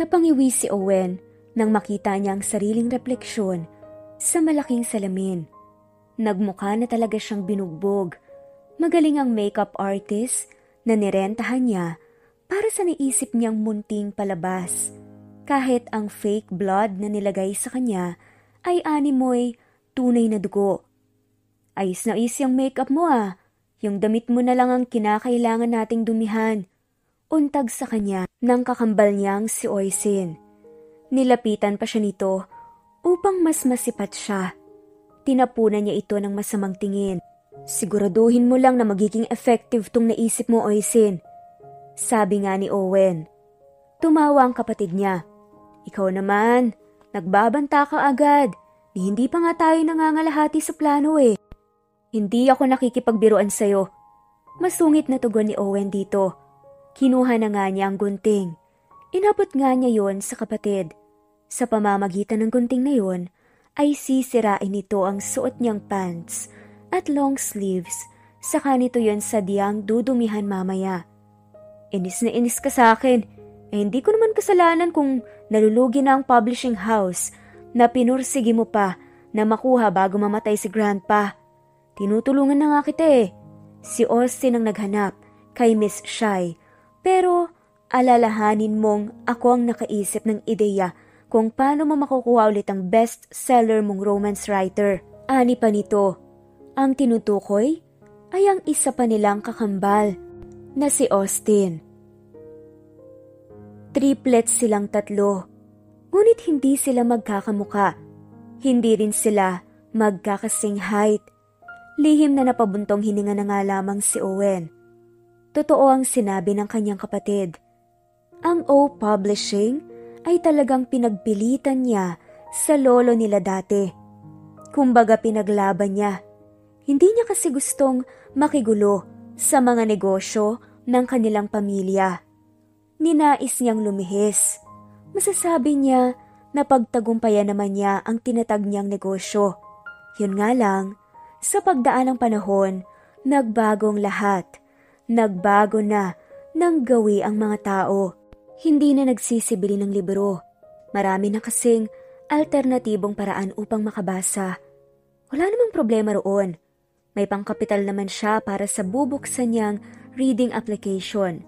Napangiwi si Owen nang makita niya ang sariling refleksyon sa malaking salamin. Nagmukha na talaga siyang binugbog. Magaling ang makeup artist na nirentahan niya para sa naisip niyang munting palabas. Kahit ang fake blood na nilagay sa kanya ay animoy tunay na dugo. Ayos na ayos yung makeup mo ah. Yung damit mo na lang ang kinakailangan nating dumihan. Untag sa kanya ng kakambal niyang si Oisin. Nilapitan pa siya nito upang mas masipat siya. Tinapunan niya ito ng masamang tingin. Siguraduhin mo lang na magiging effective tong naisip mo, Oisin. Sabi nga ni Owen. Tumawa ang kapatid niya. Ikaw naman, nagbabanta ka agad. Ni hindi pa nga tayo nangangalahati sa plano eh. Hindi ako nakikipagbiruan sa'yo. Masungit na tugon ni Owen dito. Kinuha na nga niya ang gunting. Inabot nga niya yon sa kapatid. Sa pamamagitan ng gunting na yon, ay sisirain nito ang suot niyang pants at long sleeves, saka nito yon sa diyang dudumihan mamaya. Inis na inis ka sa akin, eh hindi ko naman kasalanan kung nalulugi na ang publishing house na pinursigi mo pa na makuha bago mamatay si grandpa. Tinutulungan na nga kita eh. Si Austin ang naghanap kay Miss Shy. Pero alalahanin mong ako ang nakaisip ng ideya kung paano mo makukuha ulit ang best seller mong romance writer. Ani pa nito, ang tinutukoy ay ang isa pa nilang kakambal na si Austin. Triplets silang tatlo, ngunit hindi sila magkakamuka. Hindi rin sila magkakasing height Lihim na napabuntong hininga na nga lamang si Owen. Totoo ang sinabi ng kanyang kapatid. Ang O Publishing ay talagang pinagpilitan niya sa lolo nila dati. Kumbaga pinaglaban niya. Hindi niya kasi gustong makigulo sa mga negosyo ng kanilang pamilya. Ninais niyang lumihis. Masasabi niya na pagtagumpayan naman niya ang tinatag niyang negosyo. Yun nga lang, sa pagdaan ng panahon, nagbagong lahat. Nagbago na nang gawi ang mga tao. Hindi na nagsisibili ng libro. Marami na kasing alternatibong paraan upang makabasa. Wala namang problema roon. May pangkapital naman siya para sa bubuksan niyang reading application.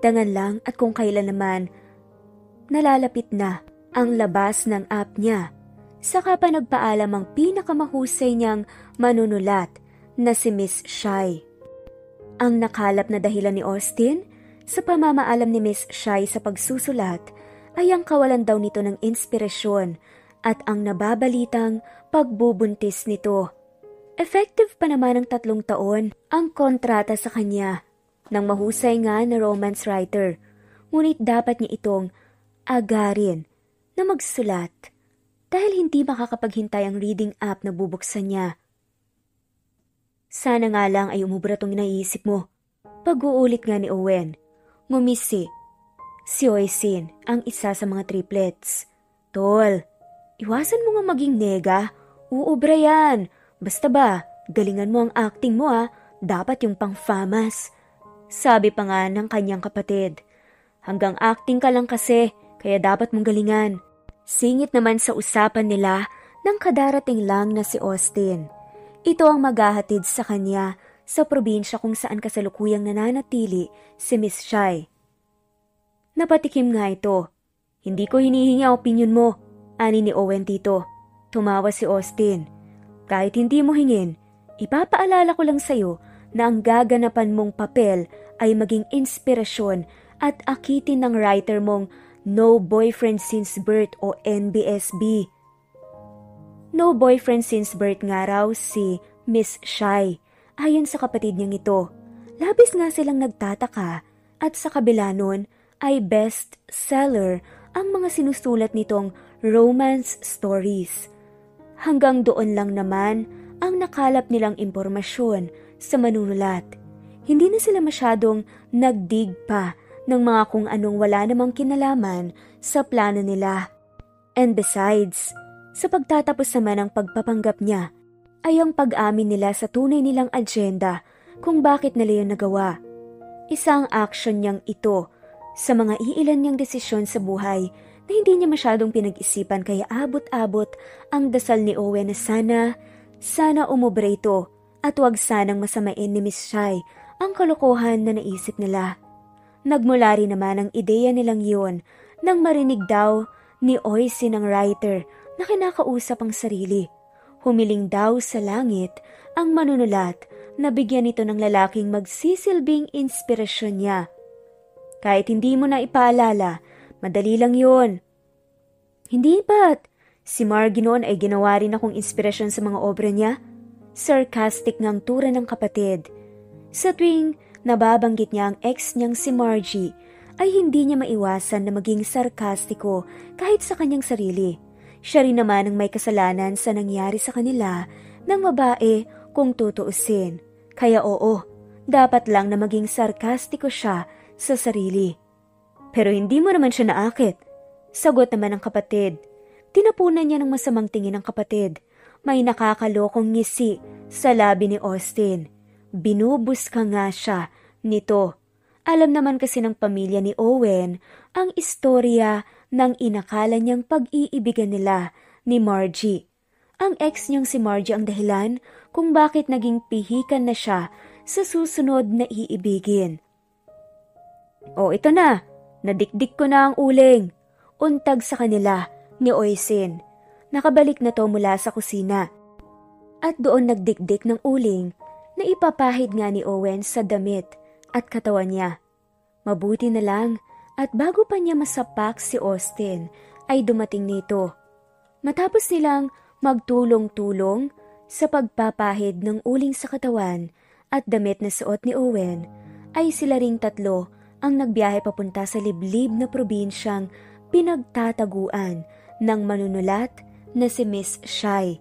Dangan lang at kung kailan naman, nalalapit na ang labas ng app niya Saka pa nagpaalam ang pinakamahusay niyang manunulat na si Miss Shy. Ang nakalap na dahilan ni Austin sa pamamaalam ni Miss Shy sa pagsusulat ay ang kawalan daw nito ng inspirasyon at ang nababalitang pagbubuntis nito. Effective pa naman ng tatlong taon ang kontrata sa kanya ng mahusay nga na romance writer, ngunit dapat niya itong agarin na magsulat dahil hindi makakapaghintay ang reading app na bubuksan niya. Sana nga lang ay umubra tong naiisip mo. Pag-uulit nga ni Owen, ngumisi. Si Oisin ang isa sa mga triplets. Tol, iwasan mo nga maging nega. Uubra yan. Basta ba, galingan mo ang acting mo ah. Dapat yung pang-famas. Sabi pa nga ng kanyang kapatid. Hanggang acting ka lang kasi, kaya dapat mong galingan. Singit naman sa usapan nila ng kadarating lang na si Austin. Ito ang maghahatid sa kanya sa probinsya kung saan kasalukuyang nananatili si Miss Shy. Napatikim nga ito. Hindi ko hinihingi ang opinion mo, ani ni Owen dito. Tumawa si Austin. Kahit hindi mo hingin, ipapaalala ko lang sa'yo na ang gaganapan mong papel ay maging inspirasyon at akitin ng writer mong No Boyfriend Since Birth o NBSB. No Boyfriend Since Birth nga raw si Miss Shy. Ayon sa kapatid niyang ito, labis nga silang nagtataka at sa kabila nun ay best seller ang mga sinusulat nitong romance stories. Hanggang doon lang naman ang nakalap nilang impormasyon sa manunulat. Hindi na sila masyadong nagdig pa ng mga kung anong wala namang kinalaman sa plano nila. And besides, sa pagtatapos naman ng pagpapanggap niya, ay ang pag-amin nila sa tunay nilang agenda kung bakit nila yun nagawa. Isang action niyang ito sa mga iilan niyang desisyon sa buhay na hindi niya masyadong pinag-isipan kaya abot-abot ang dasal ni Owen na sana, sana umubre ito at wag sanang masamain ni Miss Shai ang kalokohan na naisip nila. Nagmula rin naman ang ideya nilang yun nang marinig daw ni Oisin ang writer na kinakausap ang sarili. Humiling daw sa langit ang manunulat na bigyan ito ng lalaking magsisilbing inspirasyon niya. Kahit hindi mo na ipaalala, madali lang yun. Hindi ba't? Si Margie ay ginawa rin akong inspirasyon sa mga obra niya. Sarcastic ngang tura ng kapatid. Sa tuwing nababanggit niya ang ex niyang si Margie, ay hindi niya maiwasan na maging sarkastiko kahit sa kanyang sarili. Siya rin naman ang may kasalanan sa nangyari sa kanila ng babae kung tutuusin. Kaya oo, dapat lang na maging sarkastiko siya sa sarili. Pero hindi mo naman siya naakit. Sagot naman ng kapatid. Tinapunan niya ng masamang tingin ng kapatid. May nakakalokong ngisi sa labi ni Austin. Binubus ka nga siya nito. Alam naman kasi ng pamilya ni Owen ang istorya ng inakala niyang pag-iibigan nila ni Margie. Ang ex niyang si Margie ang dahilan kung bakit naging pihikan na siya sa susunod na iibigin. O ito na, nadikdik ko na ang uling. Untag sa kanila ni Oisin. Nakabalik na to mula sa kusina. At doon nagdikdik ng uling na ipapahid nga ni Owen sa damit at katawan niya. Mabuti na lang at bago pa niya masapak si Austin ay dumating nito. Matapos nilang magtulong-tulong sa pagpapahid ng uling sa katawan at damit na suot ni Owen, ay sila ring tatlo ang nagbiyahe papunta sa liblib na probinsyang pinagtataguan ng manunulat na si Miss Shai.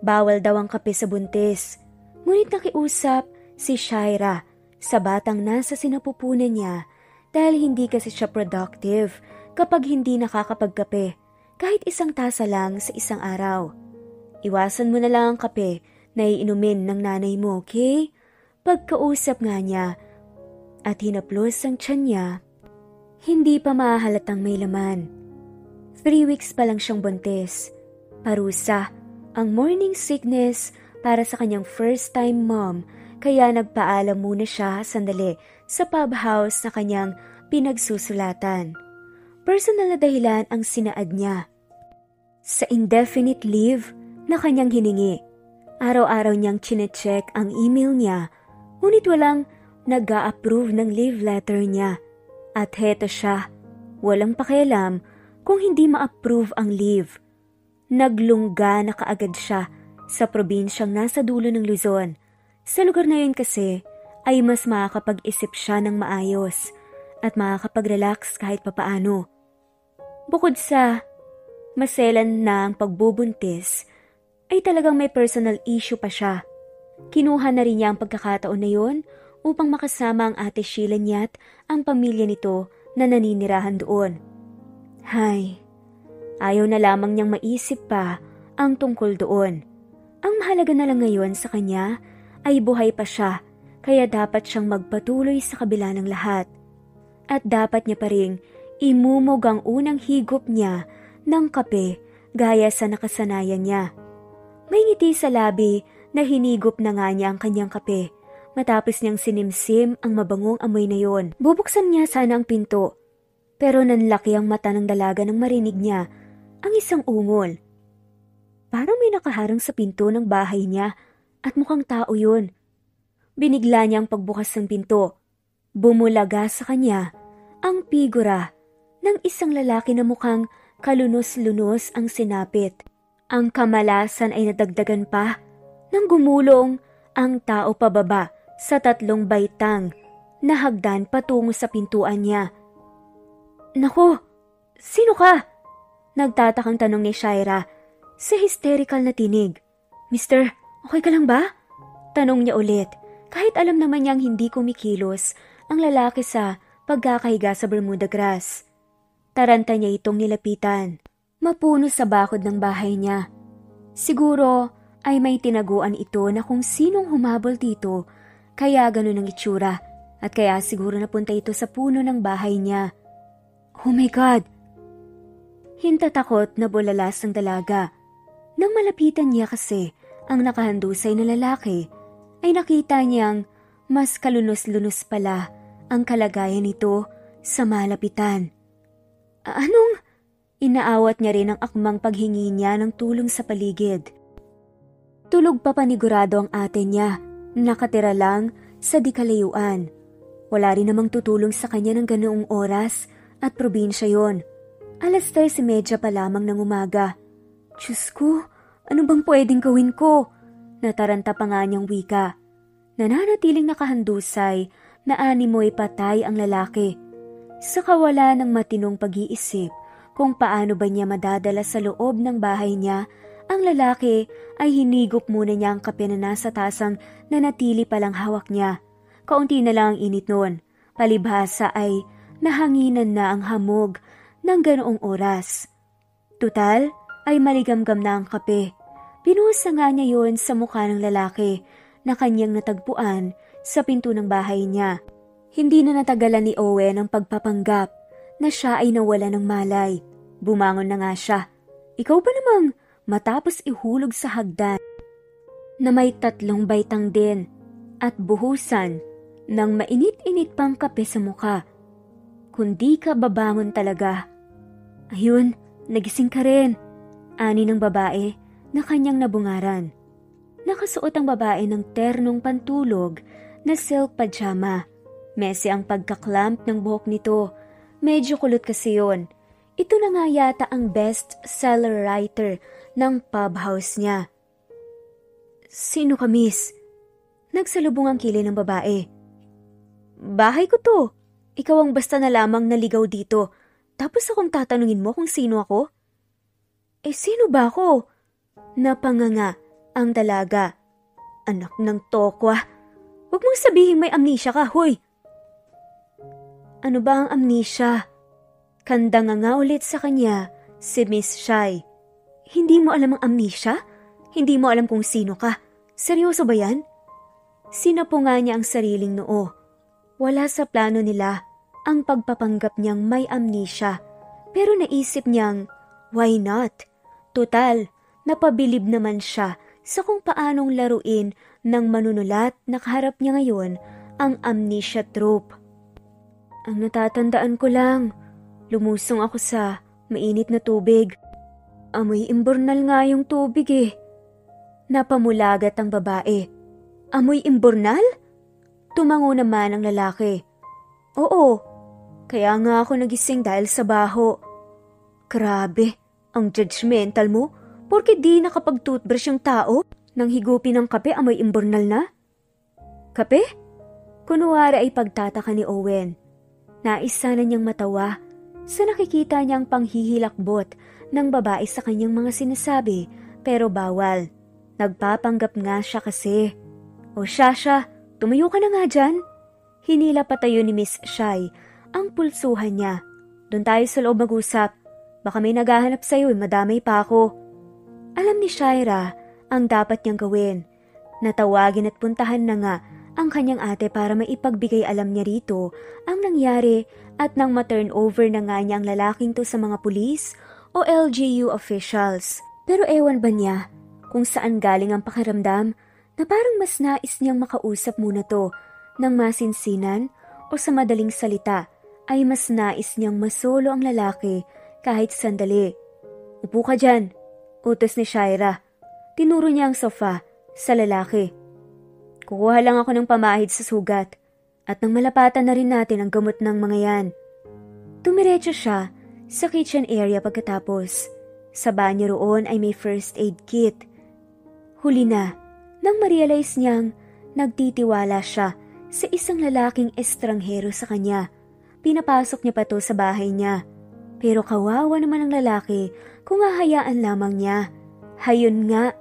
Bawal daw ang kape sa buntis Ngunit nakiusap si Shaira sa batang nasa sinapupunan niya dahil hindi kasi siya productive kapag hindi nakakapagkape kahit isang tasa lang sa isang araw. Iwasan mo na lang ang kape na iinumin ng nanay mo, okay? Pagkausap nga niya at hinaplos ang tiyan niya, hindi pa mahalatang may laman. Three weeks pa lang siyang buntis. Parusa, ang morning sickness para sa kanyang first-time mom kaya nagpaalam muna siya sandali sa pub house na kanyang pinagsusulatan. Personal na dahilan ang sinaad niya. Sa indefinite leave na kanyang hiningi, araw-araw niyang chinecheck ang email niya ngunit walang nag approve ng leave letter niya. At heto siya, walang pakialam kung hindi ma-approve ang leave. Naglungga na kaagad siya sa probinsyang nasa dulo ng Luzon. Sa lugar na yun kasi ay mas makakapag-isip siya ng maayos at makakapag-relax kahit papaano. Bukod sa maselan na ang pagbubuntis, ay talagang may personal issue pa siya. Kinuha na rin niya ang pagkakataon na yon upang makasama ang ate Sheila niya at ang pamilya nito na naninirahan doon. Hay, ayaw na lamang niyang maisip pa ang tungkol doon. Ang mahalaga na lang ngayon sa kanya ay buhay pa siya, kaya dapat siyang magpatuloy sa kabila ng lahat. At dapat niya pa ring imumog ang unang higop niya ng kape gaya sa nakasanayan niya. May ngiti sa labi na hinigop na nga niya ang kanyang kape matapos niyang sinimsim ang mabangong amoy na yon. Bubuksan niya sana ang pinto, pero nanlaki ang mata ng dalaga nang marinig niya ang isang ungol. Parang may nakaharang sa pinto ng bahay niya at mukhang tao yun. Binigla niya ang pagbukas ng pinto. Bumulaga sa kanya ang figura ng isang lalaki na mukhang kalunos-lunos ang sinapit. Ang kamalasan ay nadagdagan pa nang gumulong ang tao pababa sa tatlong baitang na hagdan patungo sa pintuan niya. Nako, sino ka? Nagtatakang tanong ni Shaira sa hysterical na tinig. Mister, okay ka lang ba? Tanong niya ulit, kahit alam naman niyang hindi kumikilos ang lalaki sa pagkakahiga sa Bermuda grass. Taranta niya itong nilapitan. Mapuno sa bakod ng bahay niya. Siguro ay may tinaguan ito na kung sinong humabol dito, kaya ganun ang itsura at kaya siguro napunta ito sa puno ng bahay niya. Oh my God! Hintatakot na bulalas ng dalaga. Nang malapitan niya kasi ang nakahandusay na lalaki, ay nakita niyang mas kalunos-lunos pala ang kalagayan nito sa malapitan. Anong? Inaawat niya rin ang akmang paghingi niya ng tulong sa paligid. Tulog pa panigurado ang ate niya, nakatira lang sa di kalayuan. Wala rin namang tutulong sa kanya ng ganoong oras at probinsya yon. Alas 13.30 pa lamang ng umaga. Diyos ko, ano bang pwedeng gawin ko? Nataranta pa nga niyang wika. Nananatiling nakahandusay na animoy patay ang lalaki. Sa kawala ng matinong pag-iisip kung paano ba niya madadala sa loob ng bahay niya, ang lalaki ay hinigop muna niya ang kape na nasa tasang na natili palang hawak niya. Kaunti na lang ang init noon. Palibhasa ay nahanginan na ang hamog ng ganoong oras. Tutal ay maligamgam na ang kape. Binuhos na nga niya yon sa mukha ng lalaki na kanyang natagpuan sa pinto ng bahay niya. Hindi na natagalan ni Owen ang pagpapanggap na siya ay nawala ng malay. Bumangon na nga siya. Ikaw ba namang matapos ihulog sa hagdan na may tatlong baitang din at buhusan ng mainit-init pang kape sa mukha. Kundi ka babangon talaga Ayun, nagising ka rin. Ani ng babae na kanyang nabungaran. Nakasuot ang babae ng ternong pantulog na silk pajama. Messy ang pagkaklamp ng buhok nito. Medyo kulot kasi yon. Ito na nga yata ang best seller writer ng pub house niya. Sino ka, miss? Nagsalubong ang kili ng babae. Bahay ko to. Ikaw ang basta na lamang naligaw dito tapos akong tatanungin mo kung sino ako? Eh sino ba ako? Napanganga ang dalaga. Anak ng tokwa. Huwag mong sabihin may amnesia ka, hoy. Ano ba ang amnesia? Kanda nga nga ulit sa kanya si Miss Shy. Hindi mo alam ang amnesia? Hindi mo alam kung sino ka? Seryoso ba yan? Sinapo nga niya ang sariling noo. Wala sa plano nila ang pagpapanggap niyang may amnesia. Pero naisip niyang, why not? Total, napabilib naman siya sa kung paanong laruin ng manunulat na kaharap niya ngayon ang amnesia trope. Ang natatandaan ko lang, lumusong ako sa mainit na tubig. Amoy imbornal nga yung tubig eh. Napamulagat ang babae. Amoy imbornal? Tumango naman ang lalaki. Oo, kaya nga ako nagising dahil sa baho. Grabe, ang judgmental mo. Porke di nakapag-toothbrush yung tao nang higupin ng kape amoy imbornal na? Kape? Kunwari ay pagtataka ni Owen. Nais sana niyang matawa sa nakikita niyang panghihilakbot ng babae sa kanyang mga sinasabi pero bawal. Nagpapanggap nga siya kasi. O Shasha, tumayo ka na nga dyan. Hinila patayo ni Miss Shai ang pulsuhan niya. Doon tayo sa loob mag-usap. Baka may naghahanap sa'yo, eh, madamay pa ako. Alam ni Shaira ang dapat niyang gawin. Natawagin at puntahan na nga ang kanyang ate para maipagbigay alam niya rito ang nangyari at nang ma-turn over na nga niya ang lalaking to sa mga pulis o LGU officials. Pero ewan ba niya kung saan galing ang pakiramdam na parang mas nais niyang makausap muna to ng masinsinan o sa madaling salita ay mas nais niyang masolo ang lalaki kahit sandali. Upo ka dyan, utos ni Shaira. Tinuro niya ang sofa sa lalaki. Kukuha lang ako ng pamahid sa sugat at nang malapatan na rin natin ang gamot ng mga yan. Tumiretso siya sa kitchen area pagkatapos. Sa banyo roon ay may first aid kit. Huli na, nang ma-realize niyang nagtitiwala siya sa isang lalaking estranghero sa kanya Pinapasok niya pa to sa bahay niya. Pero kawawa naman ang lalaki kung hahayaan lamang niya. Hayon nga,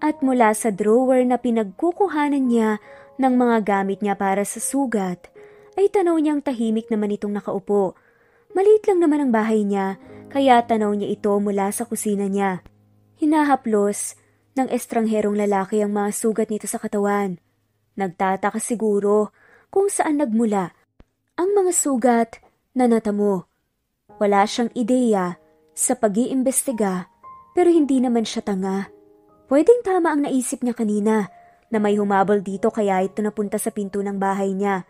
at mula sa drawer na pinagkukuhanan niya ng mga gamit niya para sa sugat, ay tanaw niyang tahimik naman itong nakaupo. Maliit lang naman ang bahay niya, kaya tanaw niya ito mula sa kusina niya. Hinahaplos ng estrangherong lalaki ang mga sugat nito sa katawan. Nagtataka siguro kung saan nagmula ang mga sugat na natamo. Wala siyang ideya sa pag-iimbestiga pero hindi naman siya tanga. Pwedeng tama ang naisip niya kanina na may humabol dito kaya ito napunta sa pinto ng bahay niya.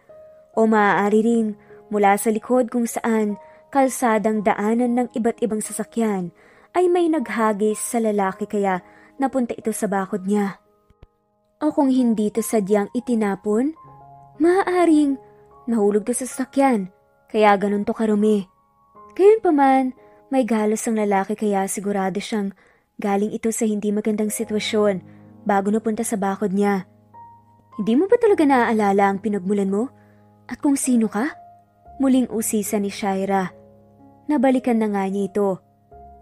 O maaari ring mula sa likod kung saan kalsadang daanan ng iba't ibang sasakyan ay may naghagis sa lalaki kaya napunta ito sa bakod niya. O kung hindi ito sadyang itinapon, maaaring nahulog to sa sasakyan kaya ganun to karumi. Gayun pa man, may galos ang lalaki kaya sigurado siyang galing ito sa hindi magandang sitwasyon bago napunta sa bakod niya. Hindi mo ba talaga naaalala ang pinagmulan mo? At kung sino ka? Muling usisa ni Shaira. Nabalikan na nga niya ito.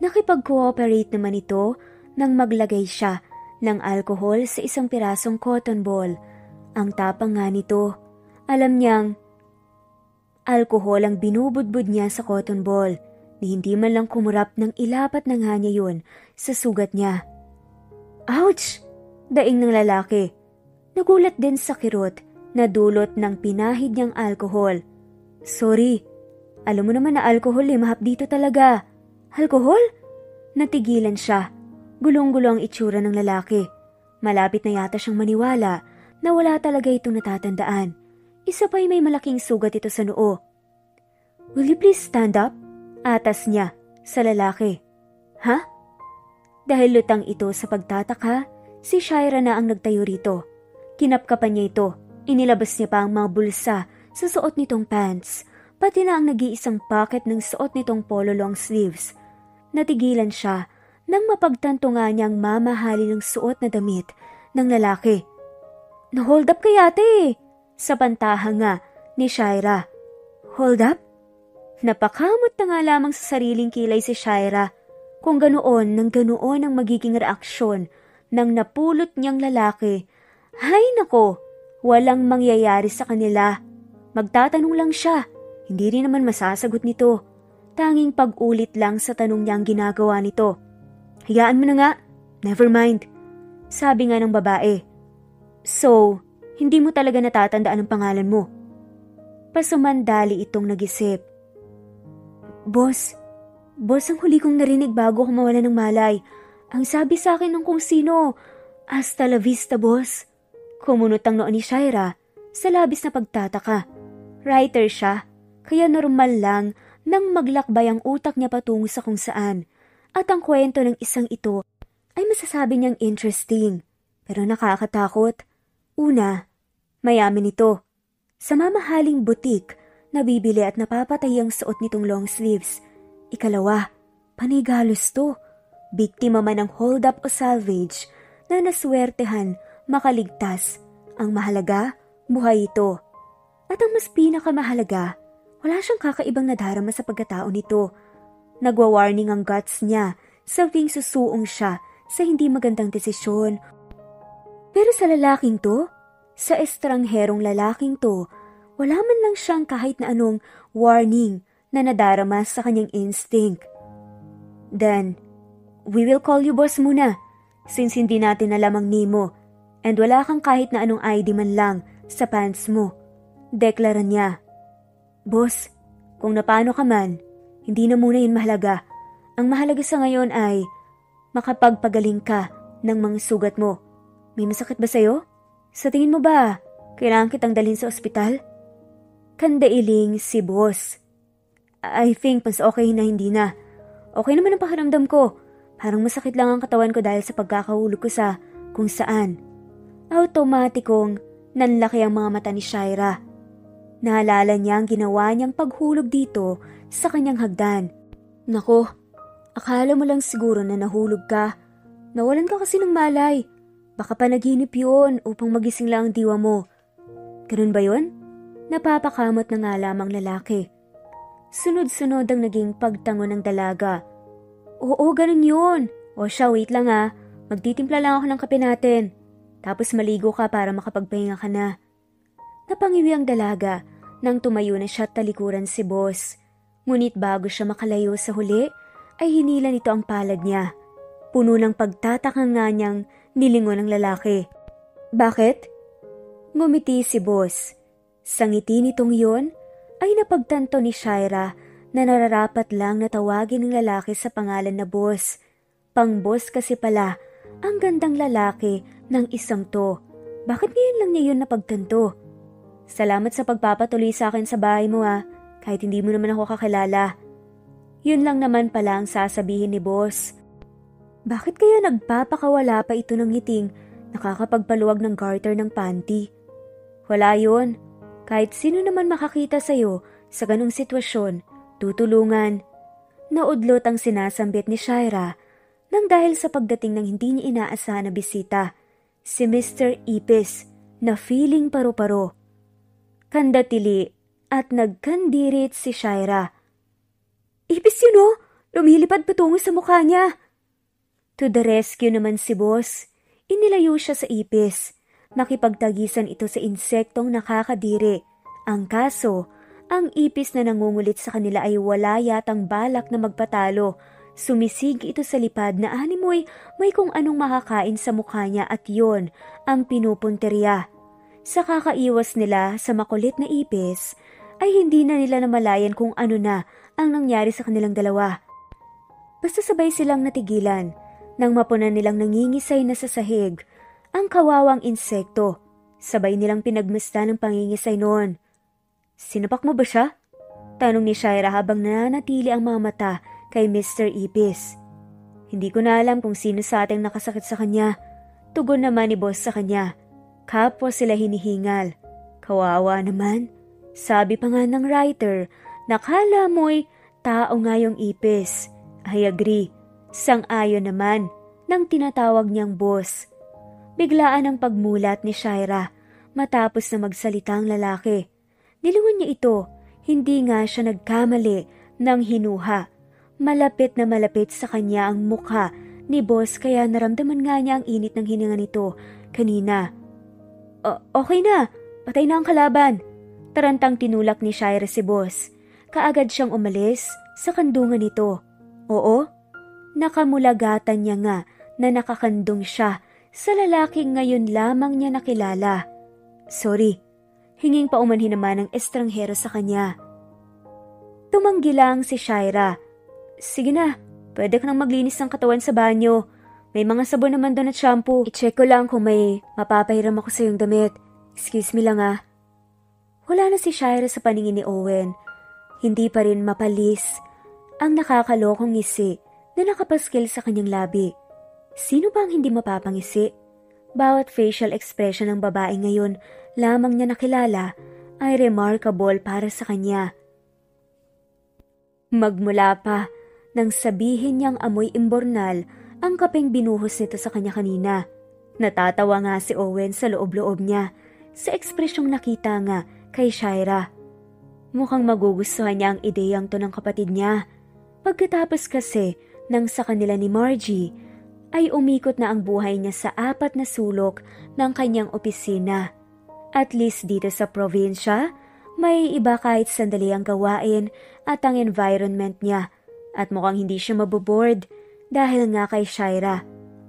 Nakipag-cooperate naman ito nang maglagay siya ng alkohol sa isang pirasong cotton ball. Ang tapang nga nito. Alam niyang alkohol ang binubudbud niya sa cotton ball ni hindi man lang kumurap ng ilapat na nga niya yun sa sugat niya. Ouch! Daing ng lalaki. Nagulat din sa kirot na dulot ng pinahid niyang alkohol. Sorry, alam mo naman na alkohol eh, mahap dito talaga. Alkohol? Natigilan siya. Gulong-gulo ang itsura ng lalaki. Malapit na yata siyang maniwala na wala talaga itong natatandaan. Isa pa'y may malaking sugat ito sa noo. Will you please stand up? Atas niya sa lalaki. Ha? Dahil lutang ito sa pagtataka, si Shaira na ang nagtayo rito. Kinapkapan niya ito. Inilabas niya pa ang mga bulsa sa suot nitong pants pati na ang nag-iisang pocket ng suot nitong polo long sleeves. Natigilan siya nang mapagtanto nga niyang mamahali ng suot na damit ng lalaki. Na-hold up kay ate Sa pantaha nga ni Shaira. Hold up? Napakamot na nga lamang sa sariling kilay si Shaira. Kung ganoon nang ganoon ang magiging reaksyon ng napulot niyang lalaki. Hay nako, walang mangyayari sa kanila. Magtatanong lang siya hindi rin naman masasagot nito. Tanging pag-ulit lang sa tanong niya ang ginagawa nito. Hayaan mo na nga. Never mind. Sabi nga ng babae. So, hindi mo talaga natatandaan ang pangalan mo. Pasumandali itong nag-isip. Boss, boss ang huli kong narinig bago ako mawala ng malay. Ang sabi sa akin ng kung sino, hasta la vista boss. Kumunot ang noon ni Shaira sa labis na pagtataka. Writer siya kaya normal lang nang maglakbay ang utak niya patungo sa kung saan. At ang kwento ng isang ito ay masasabi niyang interesting, pero nakakatakot. Una, mayamin ito. Sa mamahaling butik, nabibili at napapatay ang suot nitong long sleeves. Ikalawa, panigalos to. Biktima man ng hold up o salvage na naswertehan makaligtas. Ang mahalaga, buhay ito. At ang mas pinakamahalaga, wala siyang kakaibang nadarama sa pagkatao nito. Nagwa-warning ang guts niya sa tuwing susuong siya sa hindi magandang desisyon. Pero sa lalaking to, sa estrangherong lalaking to, wala man lang siyang kahit na anong warning na nadarama sa kanyang instinct. Then, we will call you boss muna since hindi natin alam ang name and wala kang kahit na anong ID man lang sa pants mo. Deklara niya. Boss, kung napano ka man, hindi na muna yun mahalaga. Ang mahalaga sa ngayon ay makapagpagaling ka ng mga sugat mo. May masakit ba sa'yo? Sa tingin mo ba, kailangan kitang dalhin sa ospital? Kandailing si boss. I think mas okay na hindi na. Okay naman ang pakiramdam ko. Parang masakit lang ang katawan ko dahil sa pagkakahulog ko sa kung saan. Automatikong nanlaki ang mga mata ni Shaira. Naalala niya ang ginawa niyang paghulog dito sa kanyang hagdan. Nako, akala mo lang siguro na nahulog ka. Nawalan ka kasi ng malay. Baka panaginip yun upang magising lang ang diwa mo. Ganun ba yun? Napapakamot na nga lamang lalaki. Sunod-sunod ang naging pagtango ng dalaga. Oo, ganun yun. O siya, wait lang ah. Magtitimpla lang ako ng kape natin. Tapos maligo ka para makapagpahinga ka na. Napangiwi ang dalaga nang tumayo na siya talikuran si boss. Ngunit bago siya makalayo sa huli, ay hinila nito ang palad niya. Puno ng pagtataka nga niyang nilingon ng lalaki. Bakit? Ngumiti si boss. Sa ngiti nitong yun, ay napagtanto ni Shaira na nararapat lang na tawagin ng lalaki sa pangalan na boss. Pang-boss kasi pala, ang gandang lalaki ng isang to. Bakit ngayon lang niya yun napagtanto? Salamat sa pagpapatuloy sa akin sa bahay mo ah, kahit hindi mo naman ako kakilala. Yun lang naman pala ang sasabihin ni boss. Bakit kaya nagpapakawala pa ito ng ngiting nakakapagpaluwag ng garter ng panty? Wala yun. Kahit sino naman makakita sa'yo sa ganong sitwasyon, tutulungan. Naudlot ang sinasambit ni Shaira nang dahil sa pagdating ng hindi niya inaasahan na bisita, si Mr. Ipis na feeling paru-paro. Kandatili at nagkandirit si Shaira. Ipis yun oh! Lumilipad patungo sa mukha niya. To the rescue naman si boss. Inilayo siya sa ipis. Nakipagtagisan ito sa insektong nakakadiri. Ang kaso, ang ipis na nangungulit sa kanila ay wala yatang balak na magpatalo. Sumisig ito sa lipad na animoy may kung anong makakain sa mukha niya at yon ang pinupunteriya. Sa kakaiwas nila sa makulit na ipis, ay hindi na nila namalayan kung ano na ang nangyari sa kanilang dalawa. Basta sabay silang natigilan nang mapunan nilang nangingisay na sa sahig ang kawawang insekto. Sabay nilang pinagmusta ng pangingisay noon. Sinapak mo ba siya? Tanong ni Shaira habang nananatili ang mga mata kay Mr. Ipis. Hindi ko na alam kung sino sa ating nakasakit sa kanya. Tugon naman ni boss sa kanya. Kapwa sila hinihingal. Kawawa naman. Sabi pa nga ng writer Nakala mo'y tao nga yung ipis. I agree. Sang-ayon naman ng tinatawag niyang boss. Biglaan ang pagmulat ni Shaira matapos na magsalita ang lalaki. Nilingon niya ito, hindi nga siya nagkamali ng hinuha. Malapit na malapit sa kanya ang mukha ni boss kaya naramdaman nga niya ang init ng hininga nito kanina. okay na, patay na ang kalaban. Tarantang tinulak ni Shaira si boss kaagad siyang umalis sa kandungan nito. Oo, nakamulagatan niya nga na nakakandong siya sa lalaking ngayon lamang niya nakilala. Sorry, hinging paumanhin naman ng estranghero sa kanya. Tumanggi lang si Shaira. Sige na, pwede ka nang maglinis ng katawan sa banyo. May mga sabon naman doon at shampoo. I-check ko lang kung may mapapahiram ako sa iyong damit. Excuse me lang ah. Wala na si Shaira sa paningin ni Owen hindi pa rin mapalis ang nakakalokong ngisi na nakapaskil sa kanyang labi. Sino ba ang hindi mapapangisi? Bawat facial expression ng babae ngayon lamang niya nakilala ay remarkable para sa kanya. Magmula pa nang sabihin niyang amoy imbornal ang kapeng binuhos nito sa kanya kanina. Natatawa nga si Owen sa loob-loob niya sa ekspresyong nakita nga kay Shaira. Mukhang magugustuhan niya ang ideyang to ng kapatid niya. Pagkatapos kasi nang sa kanila ni Margie, ay umikot na ang buhay niya sa apat na sulok ng kanyang opisina. At least dito sa probinsya, may iba kahit sandali ang gawain at ang environment niya at mukhang hindi siya maboboard dahil nga kay Shaira.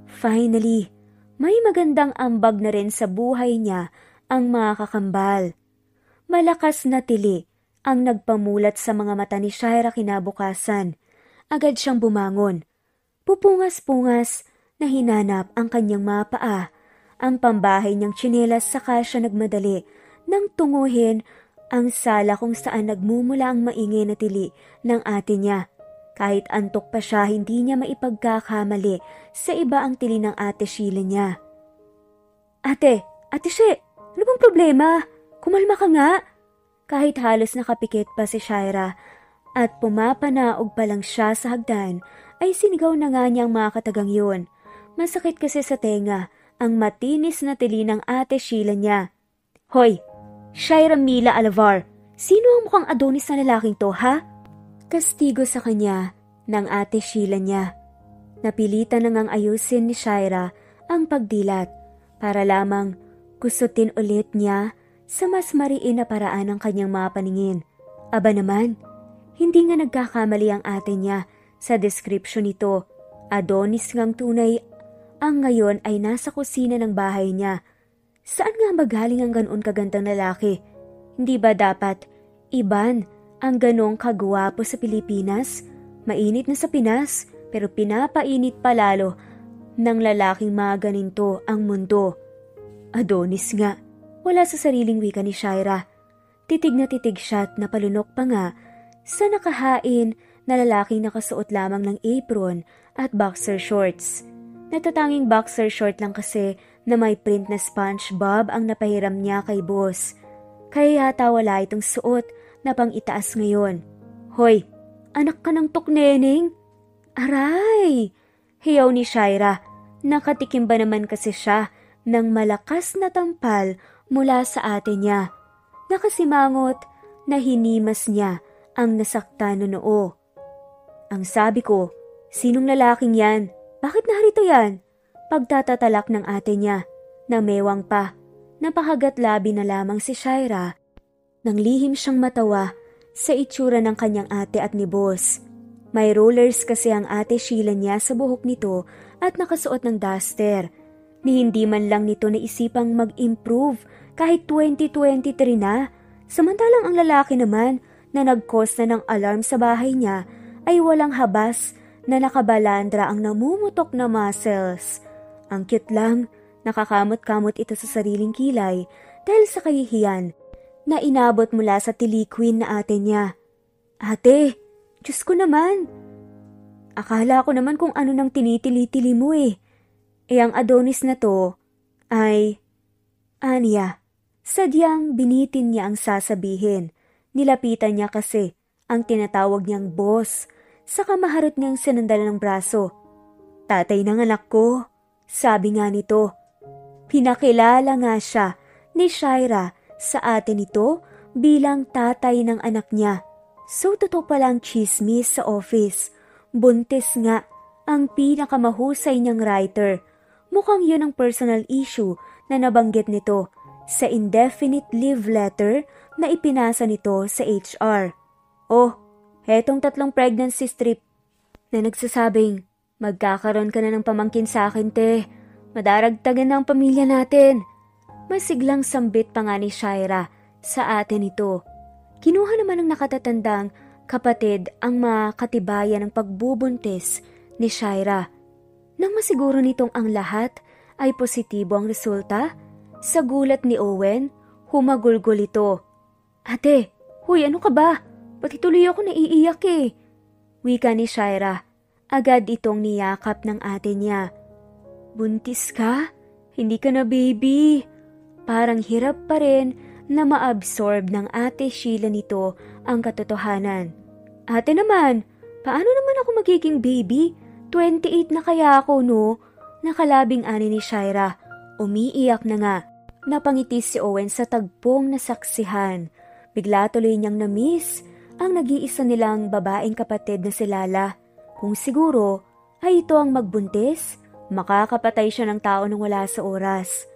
Finally, may magandang ambag na rin sa buhay niya ang mga kakambal. Malakas na tili ang nagpamulat sa mga mata ni Shaira kinabukasan. Agad siyang bumangon. Pupungas-pungas na hinanap ang kanyang mapaa. Ang pambahay niyang tsinelas saka siya nagmadali nang tunguhin ang sala kung saan nagmumula ang maingay na tili ng ate niya. Kahit antok pa siya, hindi niya maipagkakamali sa iba ang tili ng ate Sheila niya. Ate, ate She, ano bang problema? Kumalma ka nga. Kahit halos nakapikit pa si Shaira at pumapanaog pa lang siya sa hagdan, ay sinigaw na nga niyang mga katagang yun. Masakit kasi sa tenga ang matinis na tili ng ate Sheila niya. Hoy, Shaira Mila Alavar, sino ang mukhang adonis na lalaking to, ha? Kastigo sa kanya ng ate Sheila niya. Napilitan na ngang ayusin ni Shaira ang pagdilat para lamang kusutin ulit niya sa mas mariin na paraan ng kanyang mga paningin. Aba naman, hindi nga nagkakamali ang ate niya sa description nito. Adonis ngang tunay ang ngayon ay nasa kusina ng bahay niya. Saan nga magaling ang ganoon kagandang lalaki? Hindi ba dapat iban ang ganong kagwapo sa Pilipinas? Mainit na sa Pinas, pero pinapainit pa lalo ng lalaking mga ganinto ang mundo. Adonis nga, wala sa sariling wika ni Shaira. Titig na titig siya at napalunok pa nga sa nakahain na lalaking nakasuot lamang ng apron at boxer shorts. Natatanging boxer short lang kasi na may print na SpongeBob ang napahiram niya kay boss. Kaya yata wala itong suot na pang itaas ngayon. Hoy, anak ka ng tukneneng? Aray! Hiyaw ni Shaira. Nakatikim ba naman kasi siya ng malakas na tampal mula sa ate niya. Nakasimangot na hinimas niya ang nasakta no noo. Ang sabi ko, sinong lalaking yan? Bakit narito yan? Pagtatatalak ng ate niya, na mewang pa, napakagat labi na lamang si Shaira. Nang lihim siyang matawa sa itsura ng kanyang ate at ni boss. May rollers kasi ang ate Sheila niya sa buhok nito at nakasuot ng duster. Ni hindi man lang nito naisipang mag-improve kahit 2023 na. Samantalang ang lalaki naman na nag-cause na ng alarm sa bahay niya ay walang habas na nakabalandra ang namumutok na muscles. Ang cute lang, nakakamot-kamot ito sa sariling kilay dahil sa kahihiyan na inabot mula sa tilikwin na ate niya. Ate, Diyos ko naman! Akala ko naman kung ano nang tinitili-tili mo eh. Eh ang Adonis na to ay... Anya, sadyang binitin niya ang sasabihin. Nilapitan niya kasi ang tinatawag niyang boss. Saka maharot niyang sinandal ng braso. Tatay ng anak ko, sabi nga nito, pinakilala nga siya ni Shaira sa atin nito bilang tatay ng anak niya. So totoo palang chismis sa office. Buntis nga ang pinakamahusay niyang writer. Mukhang yun ang personal issue na nabanggit nito sa indefinite leave letter na ipinasa nito sa HR. Oh, hetong tatlong pregnancy strip na nagsasabing Magkakaroon ka na ng pamangkin sa akin, te. Madaragtagan na ang pamilya natin. Masiglang sambit pa nga ni Shaira sa atin ito. Kinuha naman ng nakatatandang kapatid ang makatibayan ng pagbubuntis ni Shaira. Nang masiguro nitong ang lahat ay positibo ang resulta, sa gulat ni Owen, humagulgol ito. Ate, huy ano ka ba? Pati tuloy ako naiiyak eh. Wika ni Shaira Agad itong niyakap ng ate niya. Buntis ka? Hindi ka na baby. Parang hirap pa rin na maabsorb ng ate Sheila nito ang katotohanan. Ate naman, paano naman ako magiging baby? 28 na kaya ako no? Nakalabing ani ni Shaira. Umiiyak na nga. Napangiti si Owen sa tagpong nasaksihan. Bigla tuloy niyang na-miss ang nag-iisa nilang babaeng kapatid na si Lala. Kung siguro ay ito ang magbuntis, makakapatay siya ng tao nang wala sa oras.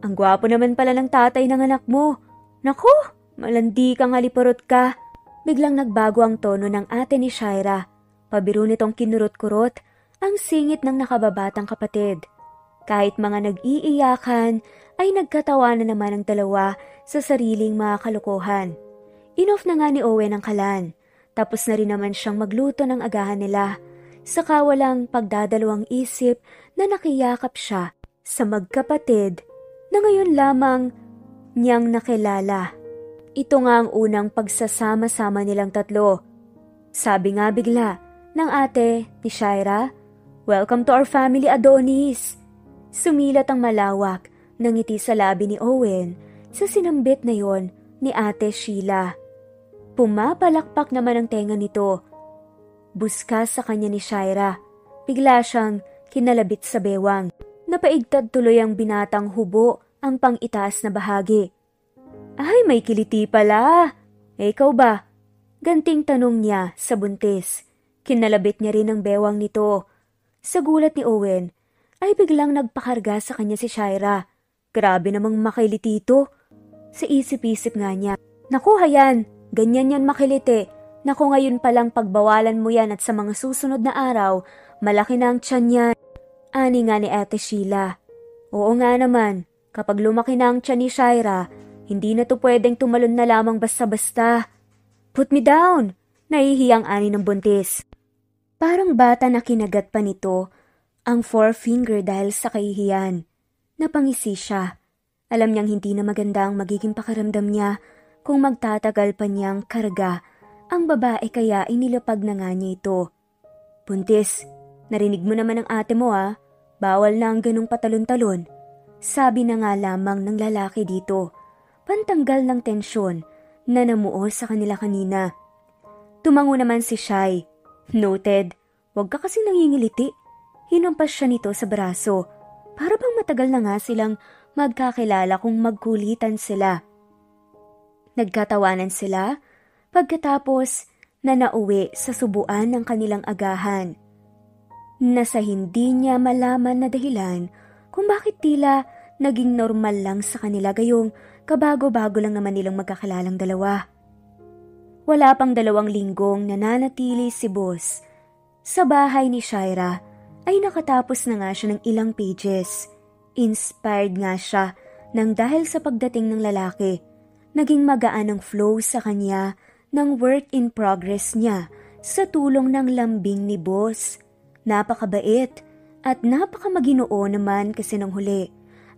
Ang gwapo naman pala ng tatay ng anak mo. Naku, malandi kang haliparot ka. Biglang nagbago ang tono ng ate ni Shaira. Pabiro nitong kinurot-kurot ang singit ng nakababatang kapatid. Kahit mga nag-iiyakan, ay nagkatawa na naman ang dalawa sa sariling mga kalokohan. Inoff na nga ni Owen ang kalan. Tapos na rin naman siyang magluto ng agahan nila. Saka walang pagdadalawang isip na nakiyakap siya sa magkapatid na ngayon lamang niyang nakilala. Ito nga ang unang pagsasama-sama nilang tatlo. Sabi nga bigla ng ate ni Shaira, Welcome to our family, Adonis! Sumilat ang malawak ng ngiti sa labi ni Owen sa sinambit na yon ni ate Sheila. Pumapalakpak naman ang tenga nito. Buskas sa kanya ni Shaira. Bigla siyang kinalabit sa bewang. Napaigtad tuloy ang binatang hubo ang pang-itaas na bahagi. Ay, may kiliti pala. Eh, ikaw ba? Ganting tanong niya sa buntis. Kinalabit niya rin ang bewang nito. Sa gulat ni Owen, ay biglang nagpakarga sa kanya si Shaira. Grabe namang makiliti ito. Sa isip-isip nga niya, Nakuha yan, Ganyan yan makiliti. Naku ngayon palang pagbawalan mo yan at sa mga susunod na araw, malaki na ang tiyan yan. Ani nga ni Ate Sheila. Oo nga naman, kapag lumaki na ang tiyan ni Shaira, Hindi na to pwedeng tumalon na lamang basta-basta. Put me down! Nahihiyang ani ng buntis. Parang bata na kinagat pa nito ang forefinger dahil sa kahihiyan. Napangisi siya. Alam niyang hindi na maganda ang magiging pakaramdam niya kung magtatagal pa niyang karga ang babae kaya inilapag na nga niya ito. Buntis, narinig mo naman ang ate mo ah. Bawal na ang ganong patalon-talon. Sabi na nga lamang ng lalaki dito. Pantanggal ng tensyon na namuo sa kanila kanina. Tumango naman si Shai. Noted, huwag ka kasing nangingiliti. Hinampas siya nito sa braso. Para bang matagal na nga silang magkakilala kung magkulitan sila. Nagkatawanan sila pagkatapos na nauwi sa subuan ng kanilang agahan. Na sa hindi niya malaman na dahilan kung bakit tila naging normal lang sa kanila gayong kabago-bago lang naman nilang magkakalalang dalawa. Wala pang dalawang linggong nananatili si Boss. Sa bahay ni Shaira ay nakatapos na nga siya ng ilang pages. Inspired nga siya nang dahil sa pagdating ng lalaki, naging magaan ang flow sa kanya ng work in progress niya sa tulong ng lambing ni Boss. Napakabait at napakamaginoo naman kasi nang huli.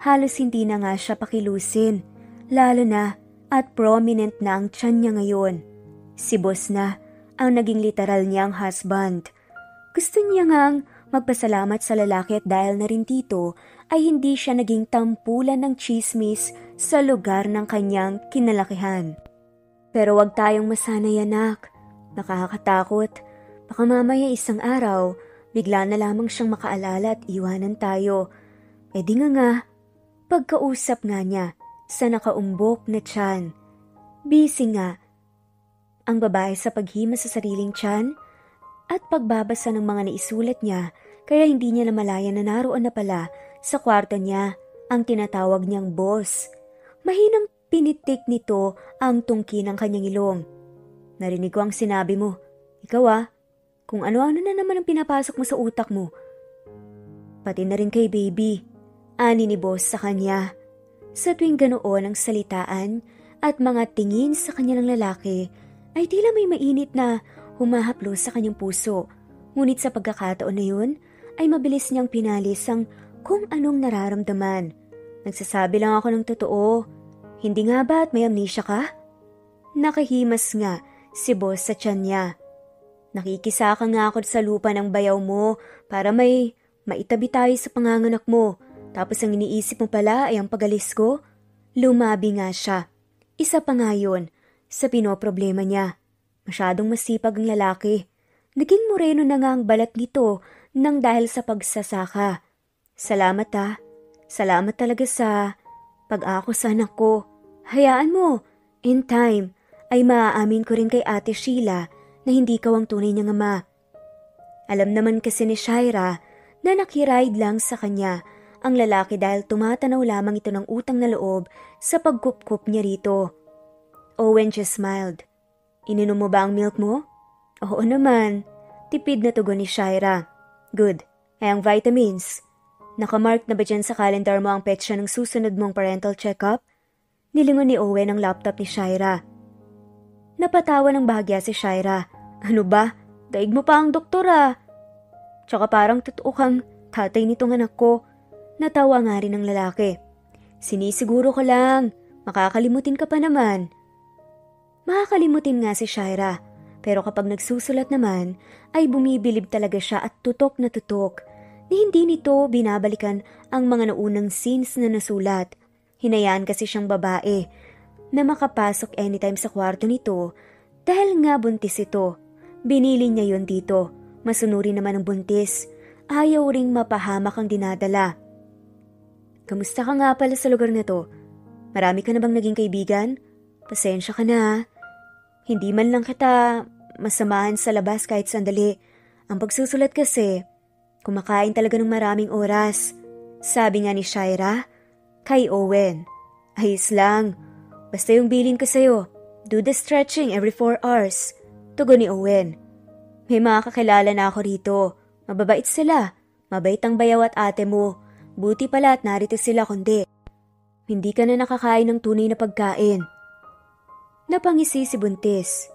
Halos hindi na nga siya pakilusin, lalo na at prominent na ang tiyan niya ngayon. Si Boss na ang naging literal niyang husband. Gusto niya ngang magpasalamat sa lalaki at dahil na rin dito ay hindi siya naging tampulan ng chismis sa lugar ng kanyang kinalakihan. Pero wag tayong masanay anak. Nakakatakot. Baka mamaya isang araw, bigla na lamang siyang makaalala at iwanan tayo. E di nga nga, pagkausap nga niya sa nakaumbok na tiyan. Busy nga. Ang babae sa paghima sa sariling tiyan at pagbabasa ng mga naisulat niya kaya hindi niya namalayan na naroon na pala sa kwarto niya ang tinatawag niyang boss. Mahinang pinitik nito ang tungki ng kanyang ilong. Narinig ko ang sinabi mo. Ikaw ah, kung ano-ano na naman ang pinapasok mo sa utak mo. Pati na rin kay baby. Ani ni boss sa kanya. Sa tuwing ganoon ang salitaan at mga tingin sa kanya ng lalaki, ay tila may mainit na humahaplos sa kanyang puso. Ngunit sa pagkakataon na yun, ay mabilis niyang pinalis ang kung anong nararamdaman. Nagsasabi lang ako ng totoo. Hindi nga ba at may amnesia ka? Nakahimas nga si boss sa tiyan niya. Nakikisaka nga ako sa lupa ng bayaw mo para may maitabi tayo sa panganganak mo. Tapos ang iniisip mo pala ay ang pagalis ko? Lumabi nga siya. Isa pa nga yun sa pinoproblema niya. Masyadong masipag ang lalaki. Naging moreno na nga ang balat nito nang dahil sa pagsasaka. Salamat ah. Salamat talaga sa pag-ako sa anak ko. Hayaan mo, in time, ay maaamin ko rin kay ate Sheila na hindi ka ang tunay niyang ama. Alam naman kasi ni Shaira na nakiride lang sa kanya ang lalaki dahil tumatanaw lamang ito ng utang na loob sa pagkupkup niya rito. Owen just smiled. Ininom mo ba ang milk mo? Oo naman. Tipid na tugon ni Shaira. Good. Ay ang vitamins. Nakamark na ba dyan sa calendar mo ang petsa ng susunod mong parental check-up? Nilingon ni Owen ang laptop ni Shaira. Napatawa ng bahagya si Shaira. Ano ba? Daig mo pa ang doktora. Tsaka parang totoo kang tatay nitong anak ko. Natawa nga rin ang lalaki. Sinisiguro ko lang, makakalimutin ka pa naman. Makakalimutin nga si Shaira, pero kapag nagsusulat naman, ay bumibilib talaga siya at tutok na tutok. Ni hindi nito binabalikan ang mga naunang scenes na nasulat. Hinayaan kasi siyang babae na makapasok anytime sa kwarto nito dahil nga buntis ito. Binili niya yon dito. Masunuri naman ang buntis. Ayaw ring mapahamak ang dinadala. Kamusta ka nga pala sa lugar na to? Marami ka na bang naging kaibigan? Pasensya ka na hindi man lang kita masamahan sa labas kahit sandali. Ang pagsusulat kasi, kumakain talaga ng maraming oras. Sabi nga ni Shaira, kay Owen. Ayos lang. Basta yung bilin ko sa'yo. Do the stretching every 4 hours. Tugon ni Owen. May mga kakilala na ako rito. Mababait sila. Mabait ang bayaw at ate mo. Buti pala at narito sila kundi. hindi ka na nakakain ng tunay na pagkain. Napangisi si Buntis.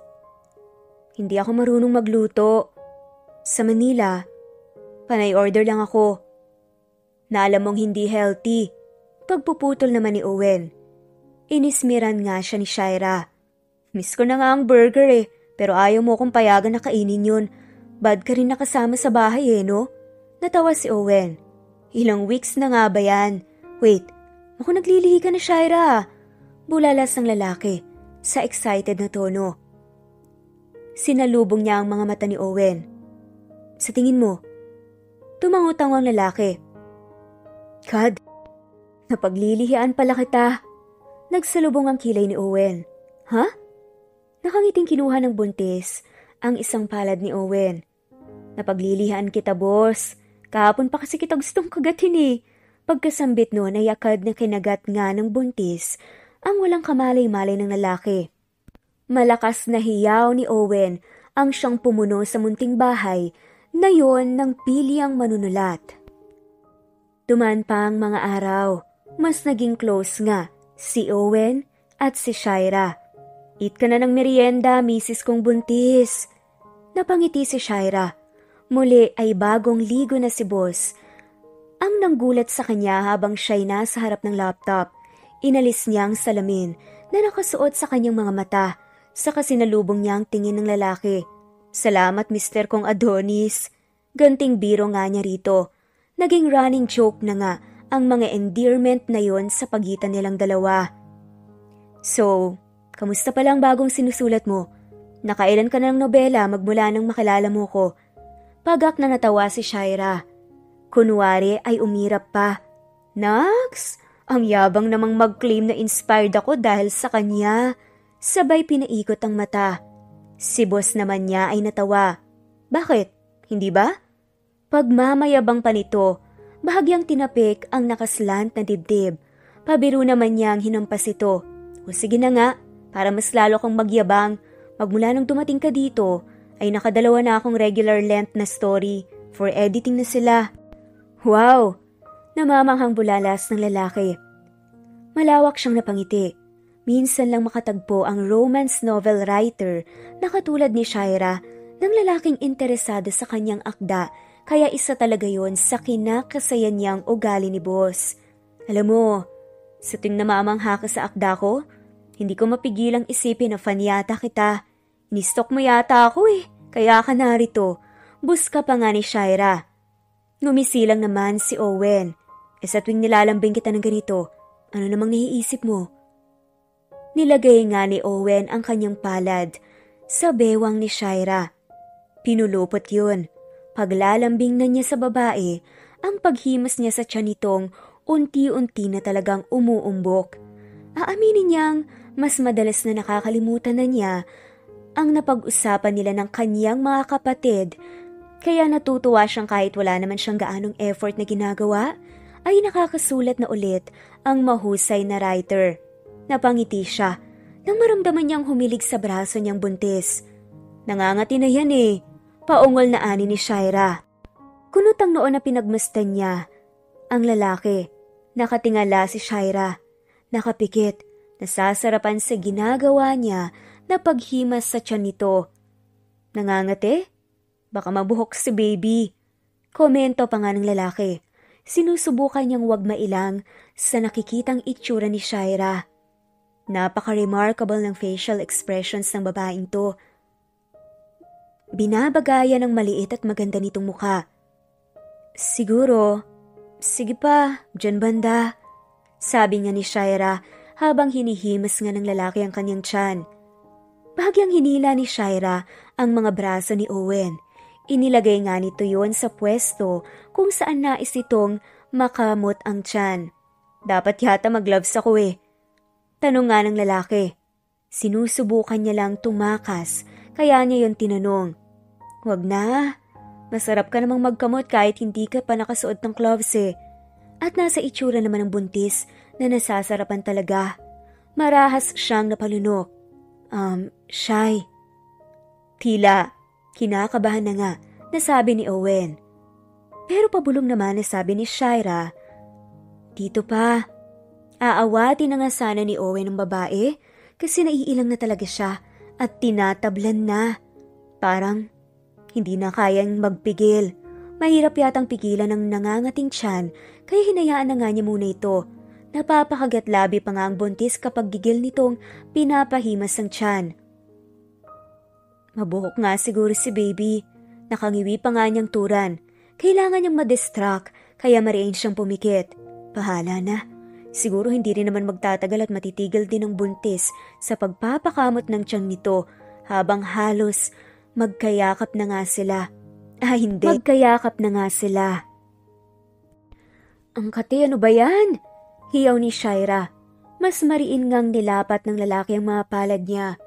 Hindi ako marunong magluto. Sa Manila, panay order lang ako. Na alam mong hindi healthy. Pagpuputol naman ni Owen. Inismiran nga siya ni Shaira. Miss ko na nga ang burger eh, pero ayaw mo kong payagan na kainin yun. Bad ka rin nakasama sa bahay eh, no? Natawa si Owen. Ilang weeks na nga ba yan? Wait, ako naglilihi ka na Shaira. Bulalas ng lalaki sa excited na tono. Sinalubong niya ang mga mata ni Owen. Sa tingin mo, tumangutang ang lalaki. God, napaglilihian pala kita. Nagsalubong ang kilay ni Owen. Ha? Huh? Nakangiting kinuha ng buntis ang isang palad ni Owen. Napaglilihan kita, boss. Kahapon pa kasi kita gustong kagatin eh. Pagkasambit noon ay akad na kinagat nga ng buntis ang walang kamalay-malay ng lalaki. Malakas na hiyaw ni Owen ang siyang pumuno sa munting bahay na yon ng piliyang manunulat. Duman pa ang mga araw, mas naging close nga si Owen at si Shaira. Eat ka na ng merienda, misis kong buntis. Napangiti si Shaira. Muli ay bagong ligo na si boss. Ang nanggulat sa kanya habang siya'y nasa harap ng laptop, inalis niya ang salamin na nakasuot sa kanyang mga mata sa kasinalubong niya ang tingin ng lalaki. Salamat mister kong Adonis. Ganting biro nga niya rito. Naging running joke na nga ang mga endearment na yon sa pagitan nilang dalawa. So, kamusta pa lang bagong sinusulat mo? Nakailan ka ng nobela magmula nang makilala mo ko? Pagak na natawa si Shaira. Kunwari ay umirap pa. Nax, ang yabang namang mag-claim na inspired ako dahil sa kanya. Sabay pinaikot ang mata. Si boss naman niya ay natawa. Bakit? Hindi ba? Pagmamayabang pa nito, bahagyang tinapik ang nakaslant na dibdib. Pabiro naman niya ang hinampas ito. O sige na nga, para mas lalo kang magyabang, magmula nung dumating ka dito, ay nakadalawa na akong regular length na story for editing na sila. Wow! Namamanghang bulalas ng lalaki. Malawak siyang napangiti. Minsan lang makatagpo ang romance novel writer na katulad ni Shaira ng lalaking interesado sa kanyang akda kaya isa talaga yon sa kinakasayan niyang ugali ni boss. Alam mo, sa tuwing namamangha ka sa akda ko, hindi ko mapigilang isipin na fan yata kita. Nistok mo yata ako eh, kaya ka narito. Bus ka pa nga ni Shaira. Ngumisilang naman si Owen. E sa tuwing nilalambing kita ng ganito, ano namang naiisip mo? Nilagay nga ni Owen ang kanyang palad sa bewang ni Shaira. Pinulupot yun. Paglalambing na niya sa babae, ang paghimas niya sa tiyan nitong unti-unti na talagang umuumbok. Aaminin niyang mas madalas na nakakalimutan na niya ang napag-usapan nila ng kanyang mga kapatid kaya natutuwa siyang kahit wala naman siyang gaanong effort na ginagawa ay nakakasulat na ulit ang mahusay na writer. Napangiti siya nang maramdaman niyang humilig sa braso niyang buntis. Nangangati na yan eh. Paungol na ani ni Shaira. Kunutang noon na pinagmastan niya. Ang lalaki. Nakatingala si Shaira. Nakapikit. Nasasarapan sa ginagawa niya na paghimas sa tiyan nito. Nangangati? Baka mabuhok si baby. Komento pa nga ng lalaki. Sinusubukan niyang wag mailang sa nakikitang itsura ni Shaira. Napaka-remarkable ng facial expressions ng babaeng to. Binabagaya ng maliit at maganda nitong mukha. Siguro, sige pa, dyan banda. Sabi nga ni Shaira habang hinihimas nga ng lalaki ang kanyang tiyan. Bahagyang hinila ni Shaira ang mga braso ni Owen. Inilagay nga nito yon sa pwesto kung saan nais itong makamot ang tiyan. Dapat yata mag-gloves ako eh. Tanong nga ng lalaki. Sinusubukan niya lang tumakas, kaya niya yon tinanong. Huwag na. Masarap ka namang magkamot kahit hindi ka pa nakasuot ng gloves eh. At nasa itsura naman ng buntis na nasasarapan talaga. Marahas siyang napalunok. Um, shy. Tila, kinakabahan na nga, nasabi ni Owen. Pero pabulong naman nasabi ni Shaira, Dito pa, Aawati na nga sana ni Owen ang babae kasi naiilang na talaga siya at tinatablan na. Parang hindi na kayang magpigil. Mahirap yatang pigilan ng nangangating tiyan kaya hinayaan na nga niya muna ito. Napapakagat labi pa nga ang buntis kapag gigil nitong pinapahimas ang tiyan. Mabuhok nga siguro si baby. Nakangiwi pa nga niyang turan. Kailangan niyang madistract kaya ma-arrange siyang pumikit. Bahala na. Siguro hindi rin naman magtatagal at matitigil din ang buntis sa pagpapakamot ng tiyang nito habang halos magkayakap na nga sila. Ah, hindi. Magkayakap na nga sila. Ang kati, ano ba yan? Hiyaw ni Shaira. Mas mariin ngang nilapat ng lalaki ang mga palad niya.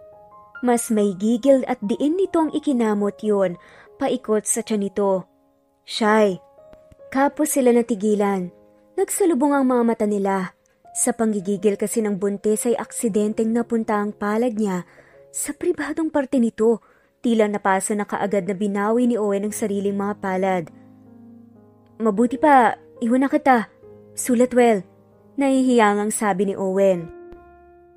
Mas may gigil at diin nitong ikinamot yun, paikot sa tiyan nito. Shy. Kapos sila natigilan. Nagsalubong ang mga mata nila. Sa panggigigil kasi ng buntis ay aksidenteng napunta ang palad niya sa pribadong parte nito. Tila napasa na kaagad na binawi ni Owen ang sariling mga palad. Mabuti pa, iwan na kita. Sulat well. Nahihiyangang sabi ni Owen.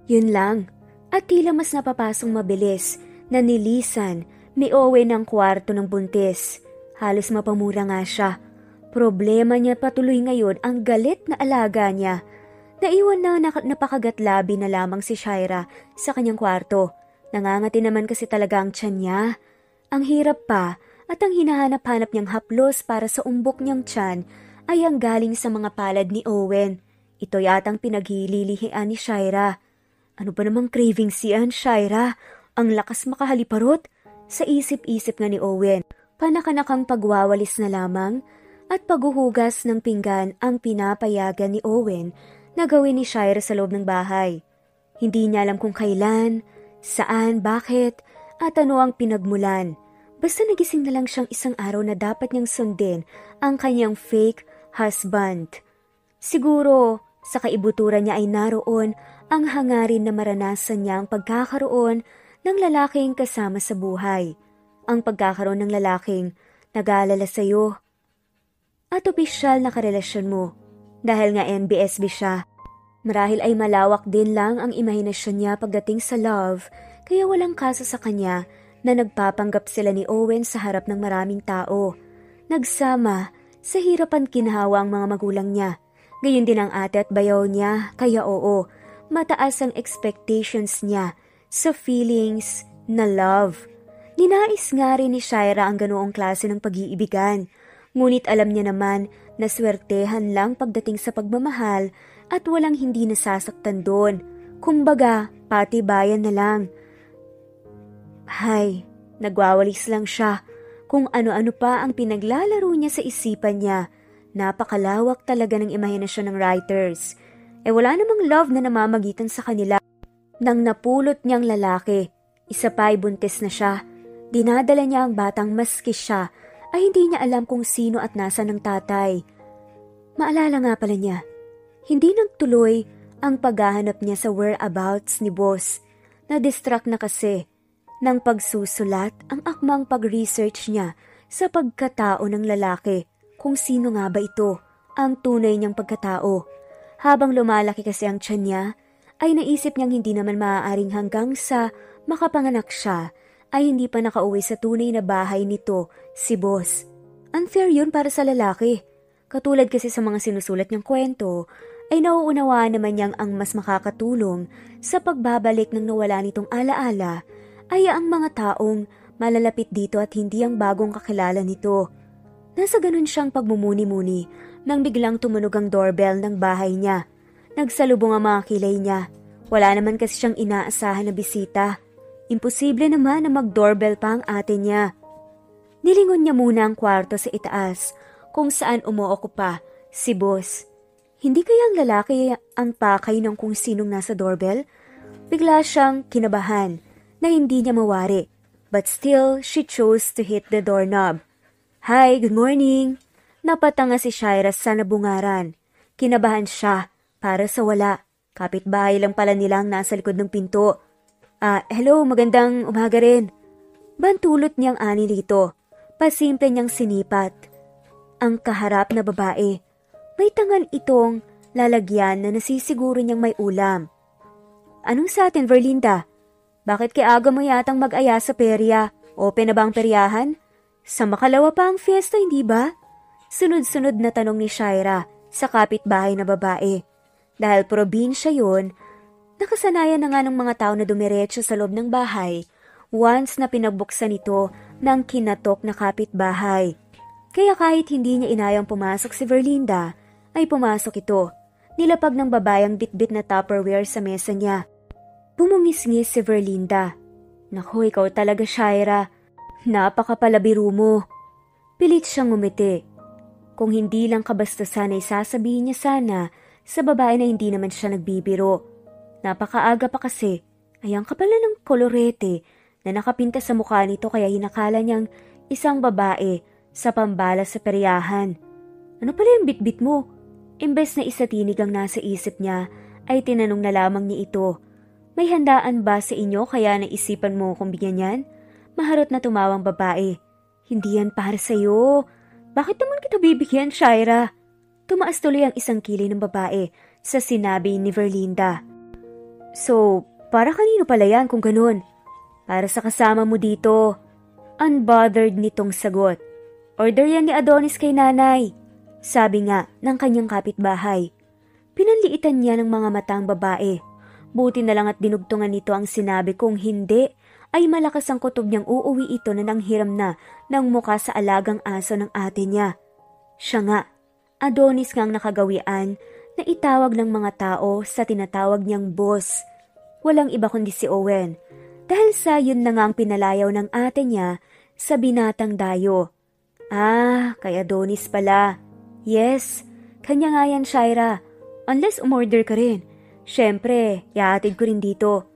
Yun lang. At tila mas napapasong mabilis na nilisan ni Owen ang kwarto ng buntis. Halos mapamura nga siya. Problema niya patuloy ngayon ang galit na alaga niya. Naiwan na napakagat labi na lamang si Shaira sa kanyang kwarto. Nangangati naman kasi talaga ang tiyan niya. Ang hirap pa at ang hinahanap-hanap niyang haplos para sa umbok niyang tiyan ay ang galing sa mga palad ni Owen. Ito yatang pinaghililihian ni Shaira. Ano ba namang craving siyan, Shaira? Ang lakas makahaliparot? Sa isip-isip nga ni Owen, panakanakang pagwawalis na lamang at paghuhugas ng pinggan ang pinapayagan ni Owen na gawin ni Shaira sa loob ng bahay. Hindi niya alam kung kailan, saan, bakit, at ano ang pinagmulan. Basta nagising na lang siyang isang araw na dapat niyang sundin ang kanyang fake husband. Siguro, sa kaibuturan niya ay naroon ang hangarin na maranasan niya ang pagkakaroon ng lalaking kasama sa buhay. Ang pagkakaroon ng lalaking nag-aalala sa iyo. At opisyal na karelasyon mo dahil nga NBSB siya. Marahil ay malawak din lang ang imahinasyon niya pagdating sa love kaya walang kaso sa kanya na nagpapanggap sila ni Owen sa harap ng maraming tao. Nagsama sa hirapan kinhawa ang mga magulang niya. Gayun din ang ate at bayaw niya, kaya oo, mataas ang expectations niya sa feelings na love. Ninais nga rin ni Shaira ang ganoong klase ng pag-iibigan. Ngunit alam niya naman na swertehan lang pagdating sa pagmamahal at walang hindi nasasaktan doon. Kumbaga, pati bayan na lang. Hay, nagwawalis lang siya kung ano-ano pa ang pinaglalaro niya sa isipan niya. Napakalawak talaga ng imahinasyon ng writers. E wala namang love na namamagitan sa kanila. Nang napulot niyang lalaki, isa pa ay buntis na siya. Dinadala niya ang batang maski siya ay hindi niya alam kung sino at nasa ng tatay. Maalala nga pala niya, hindi nagtuloy ang paghahanap niya sa whereabouts ni boss. Na-distract na kasi ng pagsusulat ang akmang pag-research niya sa pagkatao ng lalaki kung sino nga ba ito ang tunay niyang pagkatao. Habang lumalaki kasi ang tiyan niya, ay naisip niyang hindi naman maaaring hanggang sa makapanganak siya ay hindi pa nakauwi sa tunay na bahay nito, si boss. Unfair yun para sa lalaki. Katulad kasi sa mga sinusulat niyang kwento, ay nauunawaan naman niyang ang mas makakatulong sa pagbabalik ng nawala nitong alaala ay ang mga taong malalapit dito at hindi ang bagong kakilala nito. Nasa ganun siyang pagmumuni-muni nang biglang tumunog ang doorbell ng bahay niya. Nagsalubong ang mga kilay niya. Wala naman kasi siyang inaasahan na bisita. Imposible naman na mag-doorbell pa ang ate niya. Nilingon niya muna ang kwarto sa itaas kung saan umuokupa si boss. Hindi kayang lalaki ang pakay ng kung sinong nasa doorbell? Bigla siyang kinabahan na hindi niya mawari. But still, she chose to hit the doorknob. Hi, good morning. Napatanga si Shira sa nabungaran. Kinabahan siya para sa wala. Kapitbahay lang pala nilang nasa likod ng pinto. Ah, hello, magandang umaga rin. Bantulot niyang ani dito. Pasimple niyang sinipat. Ang kaharap na babae. May tangan itong lalagyan na nasisiguro niyang may ulam. Anong sa atin, Verlinda? Bakit kay aga mo yatang mag-aya sa perya? Open na ba ang peryahan? Sa makalawa pa ang fiesta, hindi ba? Sunod-sunod na tanong ni Shaira sa kapitbahay na babae. Dahil probinsya yun, nakasanayan na nga ng mga tao na dumiretso sa loob ng bahay once na pinagbuksan ito ng kinatok na kapitbahay. Kaya kahit hindi niya inayang pumasok si Verlinda, ay pumasok ito. Nilapag ng babayang bitbit na tupperware sa mesa niya. Pumungis-ngis si Verlinda. Naku, ikaw talaga, Shaira. Napakapalabiro mo. Pilit siyang umiti. Kung hindi lang kabastasan ay sasabihin niya sana sa babae na hindi naman siya nagbibiro. Napakaaga pa kasi, ayang kapala ng kolorete na nakapinta sa mukha nito kaya hinakala niyang isang babae sa pambala sa peryahan. Ano pala yung bitbit mo? Imbes na isa tinig ang nasa isip niya, ay tinanong na lamang ni ito. May handaan ba sa inyo kaya naisipan mo kung bigyan yan? Maharot na tumawang babae. Hindi yan para sa'yo. Bakit naman kita bibigyan, Shaira? Tumaas tuloy ang isang kili ng babae sa sinabi ni Verlinda. So, para kanino pala yan kung ganun? Para sa kasama mo dito. Unbothered nitong sagot. Order yan ni Adonis kay nanay. Sabi nga ng kanyang kapitbahay. Pinanliitan niya ng mga matang babae. Buti na lang at dinugtungan nito ang sinabi kong hindi ay malakas ang kutob niyang uuwi ito na nanghiram na ng muka sa alagang aso ng ate niya. Siya nga, Adonis ngang nakagawian na itawag ng mga tao sa tinatawag niyang boss. Walang iba kundi si Owen. Dahil sa yun na nga ang pinalayaw ng ate niya sa binatang dayo. Ah, kay Adonis pala. Yes, kanya nga yan, Shaira. Unless umorder ka rin. Siyempre, yaatid ko rin dito.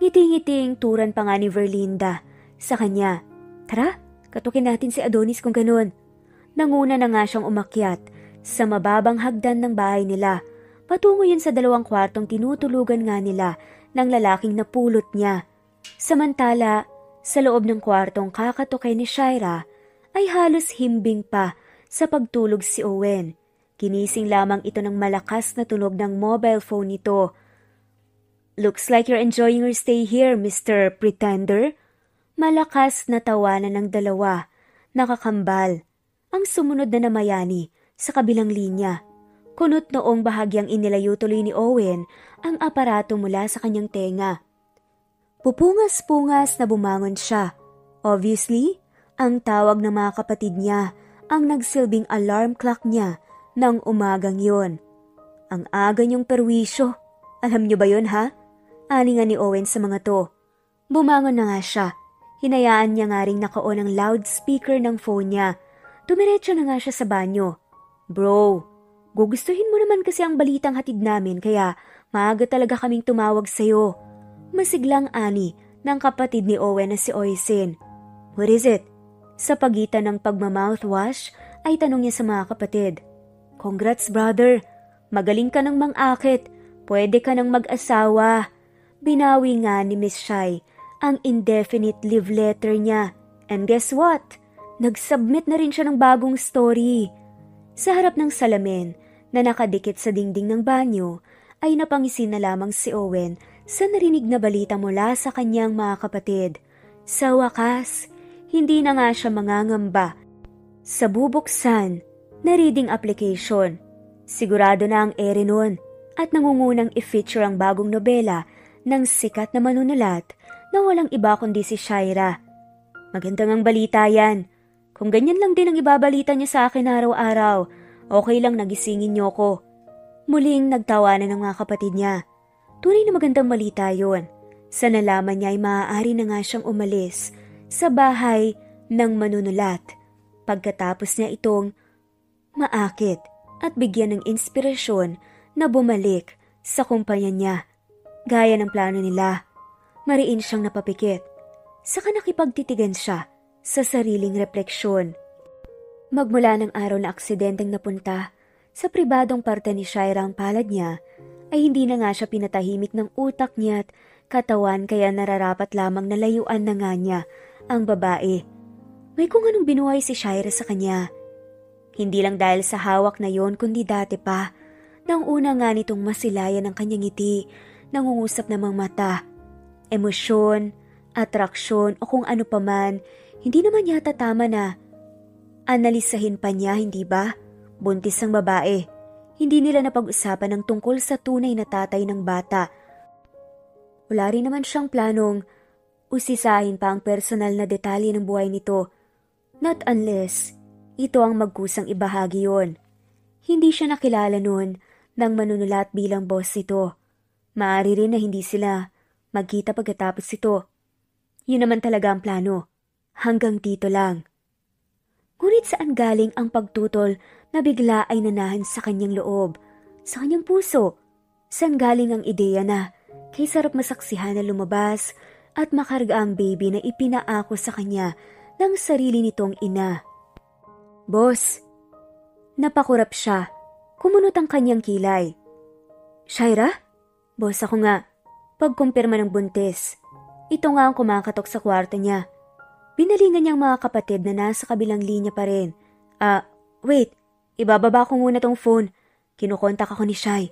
Ngiti-ngiting turan pa nga ni Verlinda sa kanya. Tara, katukin natin si Adonis kung ganun. Nanguna na nga siyang umakyat sa mababang hagdan ng bahay nila. Patungo yun sa dalawang kwartong tinutulugan nga nila ng lalaking napulot niya. Samantala, sa loob ng kwartong kakatukay ni Shaira ay halos himbing pa sa pagtulog si Owen. Ginising lamang ito ng malakas na tunog ng mobile phone nito Looks like you're enjoying your stay here, Mr. Pretender. Malakas na tawanan ng dalawa, nakakambal. Ang sumunod na namayani sa kabilang linya. Kunot noong bahagyang inilayo tuloy ni Owen ang aparato mula sa kanyang tenga. Pupungas-pungas na bumangon siya. Obviously, ang tawag ng mga kapatid niya ang nagsilbing alarm clock niya ng umagang yon. Ang aga niyong perwisyo. Alam niyo ba yon ha? Aningan ni Owen sa mga to. Bumangon na nga siya. Hinayaan niya nga ring nakaon ang loudspeaker ng phone niya. Tumiretso na nga siya sa banyo. Bro, gugustuhin mo naman kasi ang balitang hatid namin kaya maaga talaga kaming tumawag sa'yo. Masiglang ani ng kapatid ni Owen na si Oisin. What is it? Sa pagitan ng pagmamouthwash ay tanong niya sa mga kapatid. Congrats brother, magaling ka ng mang-akit, pwede ka ng mag-asawa. Binawi nga ni Miss Shai ang indefinite leave letter niya. And guess what? Nag-submit na rin siya ng bagong story. Sa harap ng salamin na nakadikit sa dingding ng banyo, ay napangisin na lamang si Owen sa narinig na balita mula sa kanyang mga kapatid. Sa wakas, hindi na nga siya mangangamba. Sa bubuksan na reading application, sigurado na ang ere nun at nangungunang i-feature ang bagong nobela ng sikat na manunulat na walang iba kundi si Shaira. Magandang ang balita yan. Kung ganyan lang din ang ibabalita niya sa akin araw-araw, okay lang nagisingin niyo ko. Muling nagtawanan ng mga kapatid niya. Tunay na magandang balita yon. Sa nalaman niya ay maaari na nga siyang umalis sa bahay ng manunulat. Pagkatapos niya itong maakit at bigyan ng inspirasyon na bumalik sa kumpanya niya. Gaya ng plano nila, mariin siyang napapikit. Saka nakipagtitigan siya sa sariling refleksyon. Magmula ng araw na aksidenteng napunta sa pribadong parte ni Shaira ang palad niya, ay hindi na nga siya pinatahimik ng utak niya at katawan kaya nararapat lamang na layuan na nga niya ang babae. May kung anong binuhay si Shaira sa kanya. Hindi lang dahil sa hawak na yon kundi dati pa, Nang una nga nitong masilayan ang kanyang ngiti, nangungusap namang mata. Emosyon, atraksyon o kung ano paman, hindi naman yata tama na. Analisahin pa niya, hindi ba? Buntis ang babae. Hindi nila napag-usapan ng tungkol sa tunay na tatay ng bata. Wala rin naman siyang planong usisahin pa ang personal na detalye ng buhay nito. Not unless ito ang magkusang ibahagi yon. Hindi siya nakilala noon nang manunulat bilang boss ito. Maari rin na hindi sila magkita pagkatapos ito. Yun naman talaga ang plano. Hanggang dito lang. Ngunit saan galing ang pagtutol na bigla ay nanahan sa kanyang loob, sa kanyang puso? Saan galing ang ideya na kay sarap masaksihan na lumabas at makarga ang baby na ipinaako sa kanya ng sarili nitong ina? Boss, napakurap siya. Kumunot ang kanyang kilay. Shaira? Boss ako nga. Pagkumpirma ng buntis. Ito nga ang kumakatok sa kwarto niya. Binalingan niyang mga kapatid na nasa kabilang linya pa rin. Ah, wait. Ibababa ko muna tong phone. Kinukontak ako ni Shai.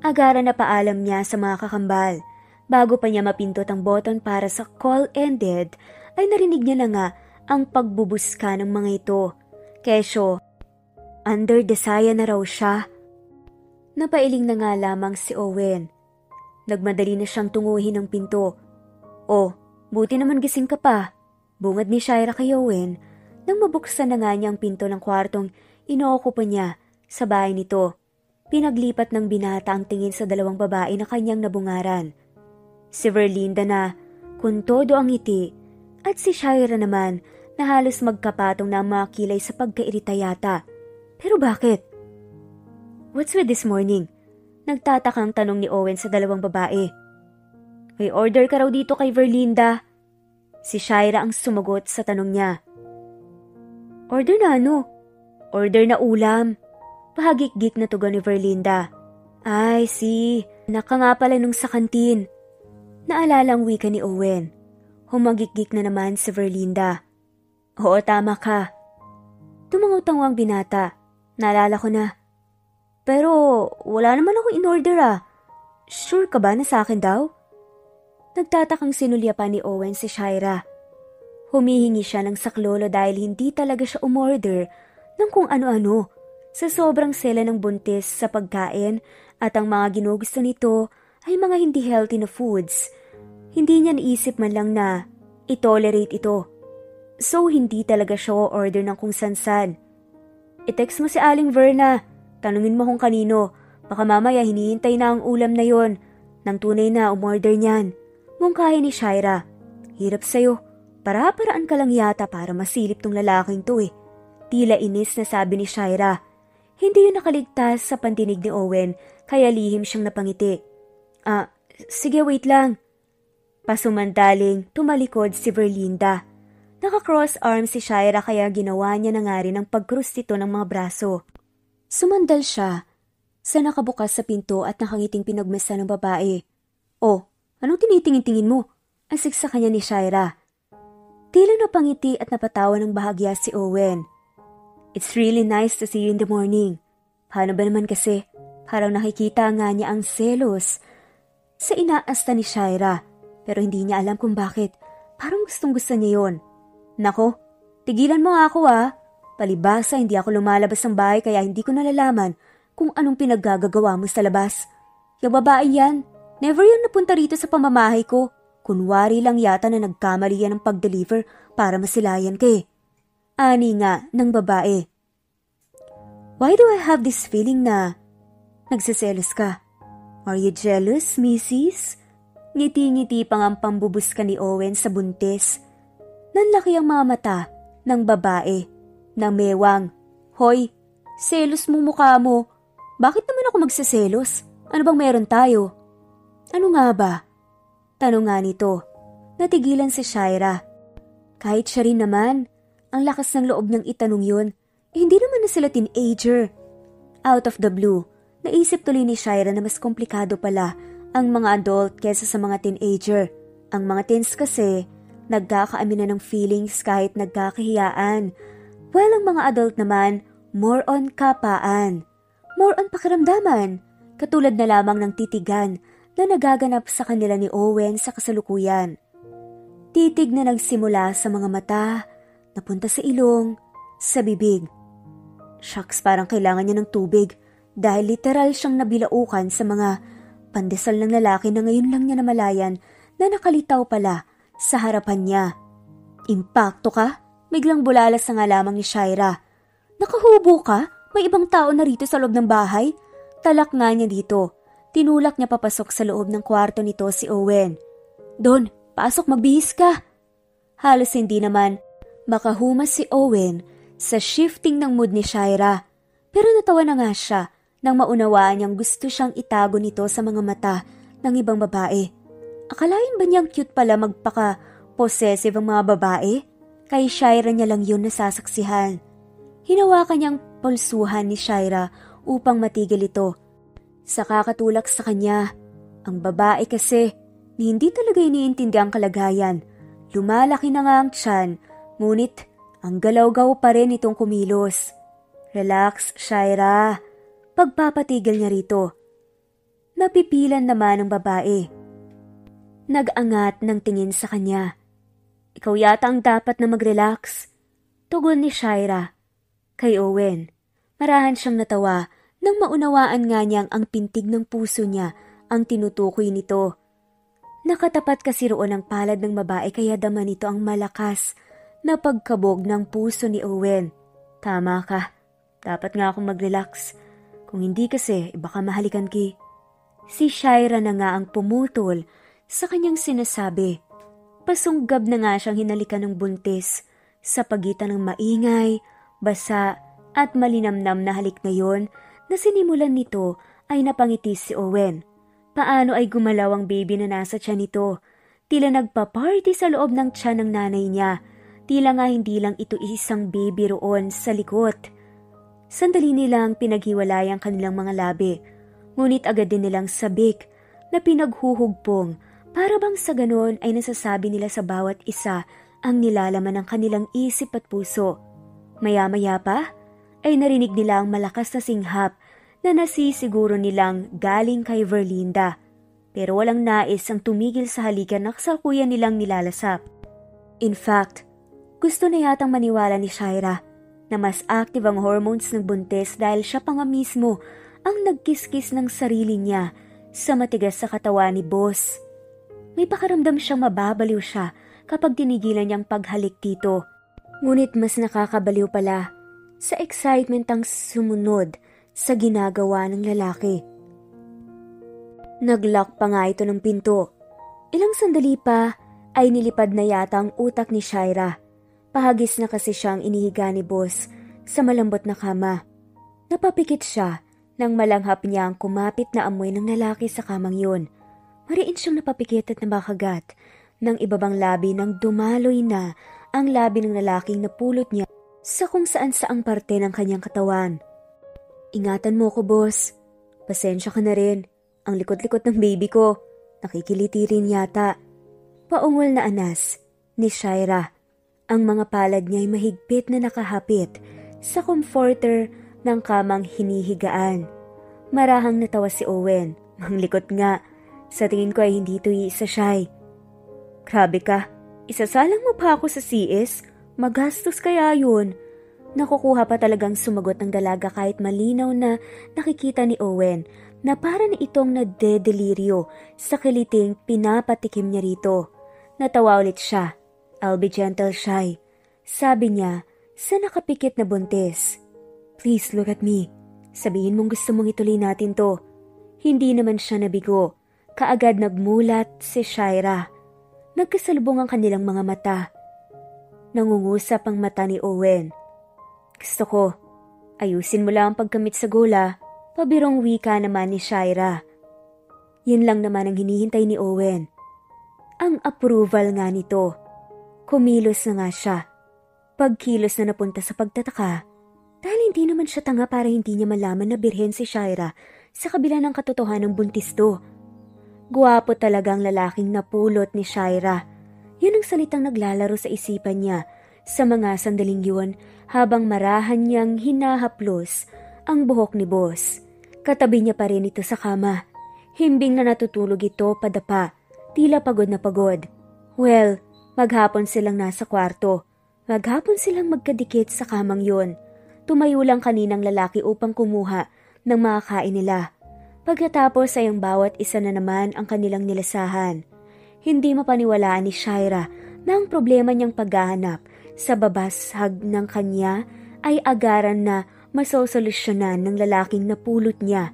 Agara na paalam niya sa mga kakambal. Bago pa niya mapindot ang button para sa call ended, ay narinig niya na nga ang pagbubuska ng mga ito. Kesyo, under desaya na raw siya. Napailing na nga lamang si Owen. Nagmadali na siyang tunguhin ang pinto. Oh, buti naman gising ka pa. Bungad ni Shaira kay Owen nang mabuksan na nga niya ang pinto ng kwartong inookupa niya sa bahay nito. Pinaglipat ng binata ang tingin sa dalawang babae na kanyang nabungaran. Si Verlinda na kung todo ang ngiti at si Shaira naman na halos magkapatong na ang mga kilay sa pagkairita yata. Pero bakit? What's with this morning? Nagtatakang tanong ni Owen sa dalawang babae. May order ka raw dito kay Verlinda. Si Shaira ang sumagot sa tanong niya. Order na ano? Order na ulam. Pahagik-gik na tugon ni Verlinda. Ay, si, naka nga pala nung sa kantin. Naalala ang wika ni Owen. Humagik-gik na naman si Verlinda. Oo, tama ka. Tumangaw ang binata. Naalala ko na. Pero wala naman ako in-order ah. Sure ka ba na sa akin daw? Nagtatakang sinulya pa ni Owen si Shaira. Humihingi siya ng saklolo dahil hindi talaga siya umorder ng kung ano-ano sa sobrang sela ng buntis sa pagkain at ang mga ginugusto nito ay mga hindi healthy na foods. Hindi niya naisip man lang na i-tolerate ito. So hindi talaga siya order ng kung san-san. I-text mo si Aling Verna. Tanungin mo kung kanino. Baka mamaya hinihintay na ang ulam na yon. Nang tunay na umorder niyan. Mungkahi ni Shaira. Hirap sa'yo. Para-paraan ka lang yata para masilip tong lalaking to eh. Tila inis na sabi ni Shaira. Hindi yun nakaligtas sa pandinig ni Owen kaya lihim siyang napangiti. Ah, sige wait lang. Pasumandaling tumalikod si Verlinda. Naka-cross arm si Shaira kaya ginawa niya na nga rin ang pagkrustito ng mga braso. Sumandal siya sa nakabukas sa pinto at nakangiting pinagmesa ng babae. Oh, Anong tinitingin-tingin mo? Asik sa kanya ni Shaira. Tila napangiti at napatawa ng bahagya si Owen. It's really nice to see you in the morning. Paano ba naman kasi? Parang nakikita nga niya ang selos sa inaasta ni Shaira. Pero hindi niya alam kung bakit. Parang gustong gusto niya yon. Nako, tigilan mo ako ah. Palibasa hindi ako lumalabas ng bahay kaya hindi ko nalalaman kung anong pinaggagawa mo sa labas. Yung babae yan, Never yan napunta rito sa pamamahay ko. Kunwari lang yata na nagkamali yan ng pag-deliver para masilayan kay. Ani nga ng babae. Why do I have this feeling na nagsiselos ka? Are you jealous, Mrs.? Ngiti-ngiti pang ang pambubus ni Owen sa buntis. Nanlaki ang mga mata ng babae na mewang. Hoy, selos mo mukha mo. Bakit naman ako magsiselos? Ano bang meron tayo? Ano nga ba? Tanong nga nito. Natigilan si Shaira. Kahit siya rin naman, ang lakas ng loob niyang itanong yun, eh, hindi naman na sila teenager. Out of the blue, naisip tuloy ni Shaira na mas komplikado pala ang mga adult kesa sa mga teenager. Ang mga teens kasi, nagkakaamina ng feelings kahit nagkakahiyaan. While ang mga adult naman, more on kapaan. more on pakiramdaman, katulad na lamang ng titigan na nagaganap sa kanila ni Owen sa kasalukuyan. Titig na nagsimula sa mga mata, napunta sa ilong, sa bibig. Shucks, parang kailangan niya ng tubig dahil literal siyang nabilaukan sa mga pandesal ng lalaki na ngayon lang niya namalayan na nakalitaw pala sa harapan niya. Impacto ka? Biglang bulalas na nga lamang ni Shaira. Nakahubo ka? May ibang tao na rito sa loob ng bahay? Talak nga niya dito. Tinulak niya papasok sa loob ng kwarto nito si Owen. Don, pasok magbihis ka. Halos hindi naman makahumas si Owen sa shifting ng mood ni Shaira. Pero natawa na nga siya nang maunawaan niyang gusto siyang itago nito sa mga mata ng ibang babae. Akalain ba niyang cute pala magpaka-possessive ang mga babae? Kay Shaira niya lang yun nasasaksihan. Hinawakan niyang pulsuhan ni Shaira upang matigil ito. Sa kakatulak sa kanya, ang babae kasi ni hindi talaga iniintindi ang kalagayan. Lumalaki na nga ang tiyan, ngunit ang galaw-gaw pa rin itong kumilos. Relax, Shaira. Pagpapatigil niya rito. Napipilan naman ang babae. Nag-angat ng tingin sa kanya. Ikaw yata ang dapat na mag-relax. Tugon ni Shaira. Kay Owen, marahan siyang natawa nang maunawaan nga niyang ang pintig ng puso niya ang tinutukoy nito. Nakatapat kasi roon ang palad ng babae kaya dama nito ang malakas na pagkabog ng puso ni Owen. Tama ka. Dapat nga akong mag-relax. Kung hindi kasi, baka mahalikan ki. Si Shaira na nga ang pumutol sa kanyang sinasabi. Pasunggab na nga siyang hinalikan ng buntis sa pagitan ng maingay, basa at malinamnam na halik ngayon na sinimulan nito ay napangiti si Owen. Paano ay gumalaw ang baby na nasa tiyan nito? Tila nagpa-party sa loob ng tiyan ng nanay niya. Tila nga hindi lang ito isang baby roon sa likod. Sandali nilang pinaghiwalay ang kanilang mga labi. Ngunit agad din nilang sabik na pinaghuhugpong para bang sa ganon ay nasasabi nila sa bawat isa ang nilalaman ng kanilang isip at puso. Maya-maya pa, ay narinig nila ang malakas na singhap na nasisiguro nilang galing kay Verlinda. Pero walang nais ang tumigil sa halikan na kasalukuyan nilang nilalasap. In fact, gusto na yatang maniwala ni Shaira na mas active ang hormones ng buntis dahil siya pa nga mismo ang nagkiskis ng sarili niya sa matigas sa katawan ni Boss. May pakaramdam siyang mababaliw siya kapag tinigilan niyang paghalik dito. Ngunit mas nakakabaliw pala sa excitement ang sumunod sa ginagawa ng lalaki. Naglock pa nga ito ng pinto. Ilang sandali pa ay nilipad na yata ang utak ni Shaira. Pahagis na kasi siyang inihiga ni boss sa malambot na kama. Napapikit siya nang malanghap niya ang kumapit na amoy ng lalaki sa kamang yun. Mariin siyang napapikit at nabakagat ng ibabang labi nang dumaloy na ang labi ng lalaking napulot niya sa kung saan saang parte ng kanyang katawan. Ingatan mo ko, boss. Pasensya ka na rin. Ang likot-likot ng baby ko. Nakikiliti rin yata. Paungol na anas ni Shaira. Ang mga palad niya ay mahigpit na nakahapit sa comforter ng kamang hinihigaan. Marahang natawa si Owen. Ang likot nga sa tingin ko ay hindi ito iisa siya'y. Grabe ka, isasalang mo pa ako sa CS? Magastos kaya yun. Nakukuha pa talagang sumagot ng dalaga kahit malinaw na nakikita ni Owen na para na itong nadedeliryo sa kiliting pinapatikim niya rito. Natawa ulit siya. I'll be gentle, shy. Sabi niya sa nakapikit na buntis. Please look at me. Sabihin mong gusto mong ituloy natin to. Hindi naman siya nabigo. Kaagad nagmulat si Shaira. Nagkasalubong ang kanilang mga mata. Nangungusap ang mata ni Owen. Gusto ko, ayusin mo lang ang pagkamit sa gola, pabirong wika naman ni Shaira. Yan lang naman ang hinihintay ni Owen. Ang approval nga nito. Kumilos na nga siya. Pagkilos na napunta sa pagtataka, dahil hindi naman siya tanga para hindi niya malaman na birhen si Shaira sa kabila ng katotohanan ng buntis to. Guwapo talaga ang lalaking napulot ni Shaira. Yun ang salitang naglalaro sa isipan niya sa mga sandaling yun habang marahan niyang hinahaplos ang buhok ni Boss. Katabi niya pa rin ito sa kama. Himbing na natutulog ito padapa. Tila pagod na pagod. Well, maghapon silang nasa kwarto. Maghapon silang magkadikit sa kamang yon. Tumayo lang kaninang lalaki upang kumuha ng mga kain nila. Pagkatapos ay ang bawat isa na naman ang kanilang nilasahan. Hindi mapaniwalaan ni Shaira na ang problema niyang paghahanap sa babashag ng kanya ay agaran na masosolusyonan ng lalaking napulot niya.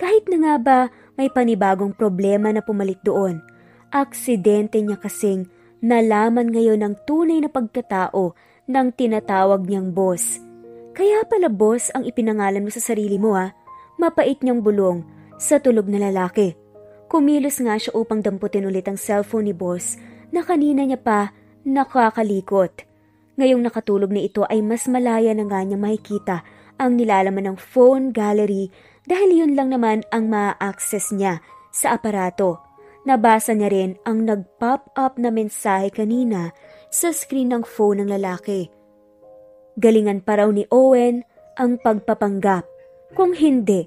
Kahit na nga ba may panibagong problema na pumalit doon, aksidente niya kasing nalaman ngayon ng tunay na pagkatao ng tinatawag niyang boss. Kaya pala boss ang ipinangalan mo sa sarili mo ha, mapait niyang bulong sa tulog na lalaki. Kumilos nga siya upang damputin ulit ang cellphone ni boss na kanina niya pa nakakalikot. Ngayong nakatulog na ito ay mas malaya na nga niya makikita ang nilalaman ng phone gallery dahil yun lang naman ang ma-access niya sa aparato. Nabasa niya rin ang nag-pop up na mensahe kanina sa screen ng phone ng lalaki. Galingan pa raw ni Owen ang pagpapanggap. Kung hindi,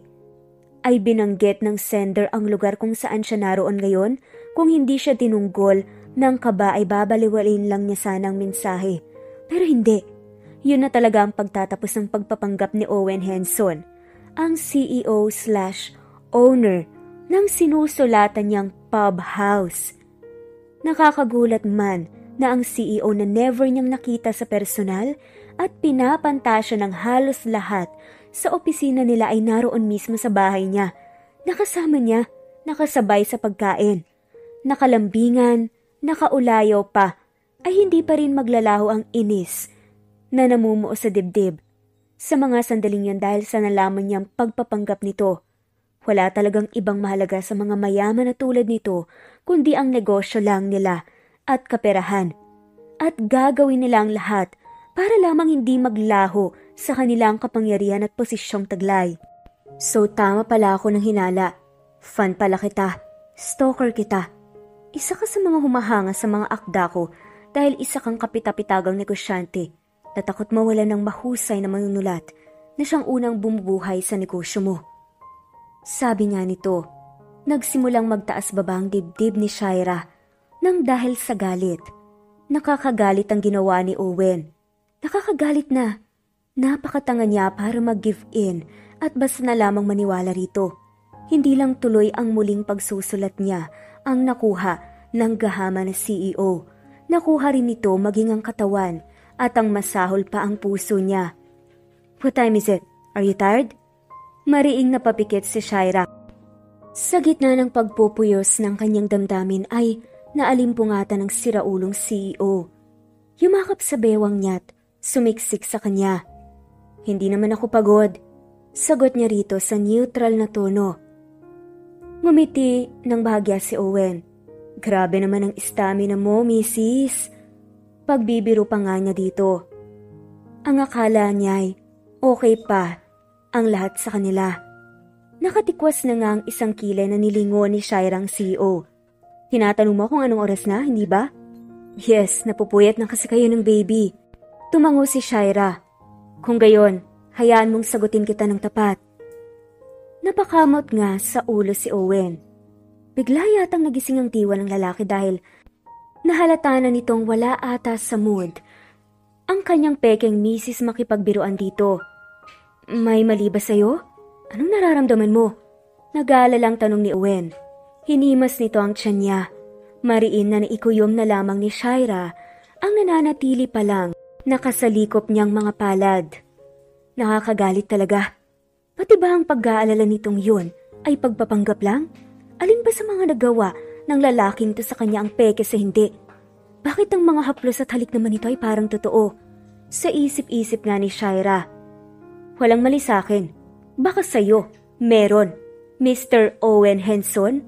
ay binanggit ng sender ang lugar kung saan siya naroon ngayon kung hindi siya tinunggol ng kaba ay babaliwalin lang niya sana ang mensahe. Pero hindi. Yun na talaga ang pagtatapos ng pagpapanggap ni Owen Henson, ang CEO slash owner ng sinusulatan niyang pub house. Nakakagulat man na ang CEO na never niyang nakita sa personal at pinapanta siya ng halos lahat sa opisina nila ay naroon mismo sa bahay niya. Nakasama niya, nakasabay sa pagkain. Nakalambingan, nakaulayaw pa, ay hindi pa rin maglalaho ang inis na namumuo sa dibdib. Sa mga sandaling yan dahil sa nalaman niyang pagpapanggap nito. Wala talagang ibang mahalaga sa mga mayaman na tulad nito kundi ang negosyo lang nila at kaperahan. At gagawin nila ang lahat para lamang hindi maglaho sa kanilang kapangyarihan at posisyong taglay. So tama pala ako ng hinala. Fan pala kita. Stalker kita. Isa ka sa mga humahanga sa mga akda ko dahil isa kang kapitapitagang negosyante na takot mawala ng mahusay na manunulat na siyang unang bumubuhay sa negosyo mo. Sabi nga nito, nagsimulang magtaas baba ang dibdib ni Shaira nang dahil sa galit. Nakakagalit ang ginawa ni Owen. Nakakagalit na. Napakatanga niya para mag-give in at basta na lamang maniwala rito. Hindi lang tuloy ang muling pagsusulat niya ang nakuha ng gahama na CEO. Nakuha rin nito maging ang katawan at ang masahol pa ang puso niya. What time is it? Are you tired? Mariing napapikit si Shaira. Sa gitna ng pagpupuyos ng kanyang damdamin ay naalimpungatan ng siraulong CEO. Yumakap sa bewang niya't sumiksik sa kanya. Hindi naman ako pagod. Sagot niya rito sa neutral na tono. Ngumiti ng bahagya si Owen. Grabe naman ang stamina mo, misis. Pagbibiro pa nga niya dito. Ang akala niya ay okay pa ang lahat sa kanila. Nakatikwas na nga ang isang kilay na nilingo ni Shirang CEO. Tinatanong mo kung anong oras na, hindi ba? Yes, napupuyat na kasi kayo ng baby. Tumango si Shira. Kung gayon, hayaan mong sagutin kita ng tapat. Napakamot nga sa ulo si Owen. Bigla yatang nagising ang tiwa ng lalaki dahil nahalata na nitong wala ata sa mood ang kanyang pekeng misis makipagbiruan dito. May mali ba sa'yo? Anong nararamdaman mo? Nag-aalalang tanong ni Owen. Hinimas nito ang tiyan niya. Mariin na naikuyom na lamang ni Shaira ang nananatili pa lang nakasalikop niyang mga palad. Nakakagalit talaga. Pati ba ang pag-aalala nitong yun ay pagpapanggap lang? Alin ba sa mga nagawa ng lalaking to sa kanya ang peke sa hindi? Bakit ang mga haplos at halik naman ito ay parang totoo? Sa isip-isip nga ni Shaira. Walang mali sa akin. Baka sa'yo, meron. Mr. Owen Henson?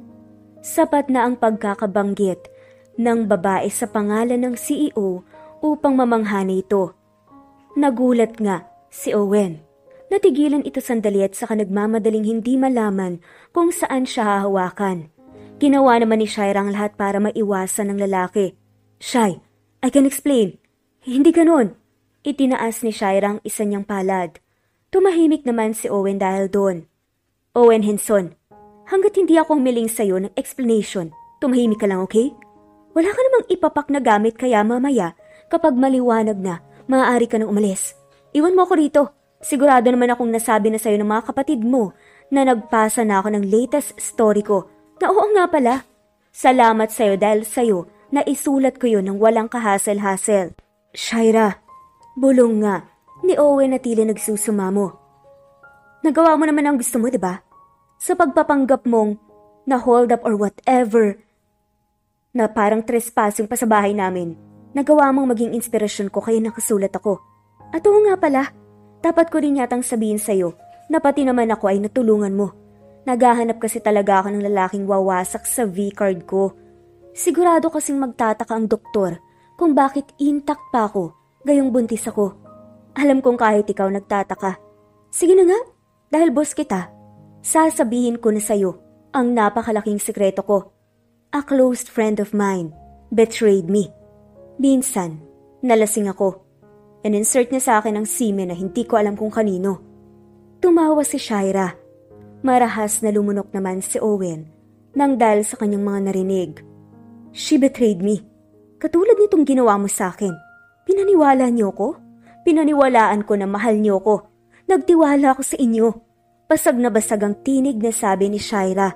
Sapat na ang pagkakabanggit ng babae sa pangalan ng CEO upang mamanghani ito. Nagulat nga si Owen. Natigilan ito sandali at saka nagmamadaling hindi malaman kung saan siya hahawakan. Ginawa naman ni Shira ang lahat para maiwasan ng lalaki. Shy, I can explain. Hindi ganon. Itinaas ni Shira ang isa niyang palad. Tumahimik naman si Owen dahil doon. Owen Henson, hanggat hindi ako humiling sa'yo ng explanation, tumahimik ka lang, okay? Wala ka namang ipapak na gamit kaya mamaya, kapag maliwanag na, maaari ka nang umalis. Iwan mo ako rito. Sigurado naman akong nasabi na sa'yo ng mga kapatid mo na nagpasa na ako ng latest story ko. Na oo nga pala. Salamat sa'yo dahil sa'yo na isulat ko yun ng walang kahasel-hasel. Shaira, bulong nga ni Owen na tila nagsusumamo. Nagawa mo naman ang gusto mo, di ba? Sa pagpapanggap mong na hold up or whatever na parang trespassing pa sa bahay namin, nagawa mong maging inspirasyon ko kaya nakasulat ako. At oo nga pala, dapat ko rin yatang sabihin sa'yo na pati naman ako ay natulungan mo. Naghahanap kasi talaga ako ng lalaking wawasak sa V-card ko. Sigurado kasing magtataka ang doktor kung bakit intact pa ako gayong buntis ako. Alam kong kahit ikaw nagtataka. Sige na nga, dahil boss kita, sasabihin ko na sa'yo ang napakalaking sekreto ko. A close friend of mine betrayed me. Minsan, nalasing ako. And-insert niya sa akin ang semen na hindi ko alam kung kanino. Tumawa si Shaira. Marahas na lumunok naman si Owen nang dahil sa kanyang mga narinig. She betrayed me. Katulad nitong ginawa mo sa akin. Pinaniwala niyo ko? Pinaniwalaan ko na mahal niyo ko. Nagtiwala ako sa inyo. Basag na basag ang tinig na sabi ni Shaira.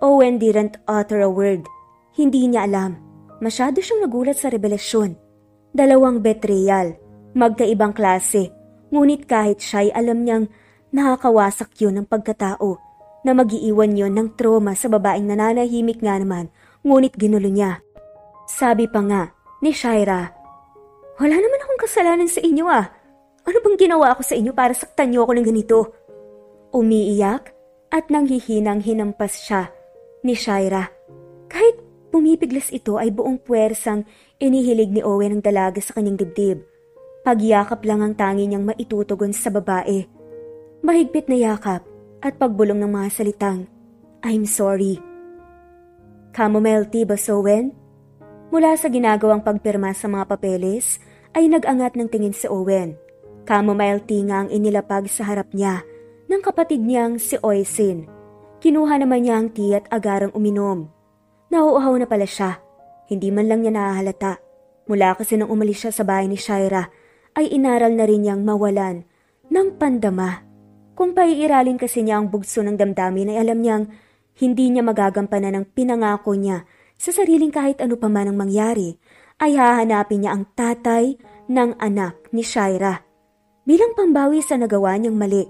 Owen didn't utter a word. Hindi niya alam. Masyado siyang nagulat sa revelasyon. Dalawang betrayal. Magkaibang klase. Ngunit kahit siya'y alam niyang nakakawasak yun ng pagkatao na magiiwan yon ng trauma sa babaeng nananahimik nga naman ngunit ginulo niya. Sabi pa nga ni Shaira, Wala naman akong kasalanan sa inyo ah. Ano bang ginawa ko sa inyo para saktan niyo ako ng ganito? Umiiyak at nanghihinang hinampas siya ni Shaira. Kahit pumipiglas ito ay buong puwersang inihilig ni Owen ang dalaga sa kanyang dibdib. Pagyakap lang ang tangi niyang maitutugon sa babae. Mahigpit na yakap at pagbulong ng mga salitang, I'm sorry. Chamomile tea ba, Owen? Mula sa ginagawang pagpirma sa mga papeles, ay nag-angat ng tingin si Owen. Chamomile tea nga ang inilapag sa harap niya ng kapatid niyang si Oisin Kinuha naman niya ang tea at agarang uminom. Nauuhaw na pala siya. Hindi man lang niya nahahalata. Mula kasi nang umalis siya sa bahay ni Shaira, ay inaral na rin niyang mawalan ng pandama. Kung paiiralin kasi niya ang bugso ng damdamin ay alam niyang hindi niya magagampanan ng pinangako niya sa sariling kahit ano pa man ang mangyari, ay hahanapin niya ang tatay ng anak ni Shaira. Bilang pambawi sa nagawa niyang mali,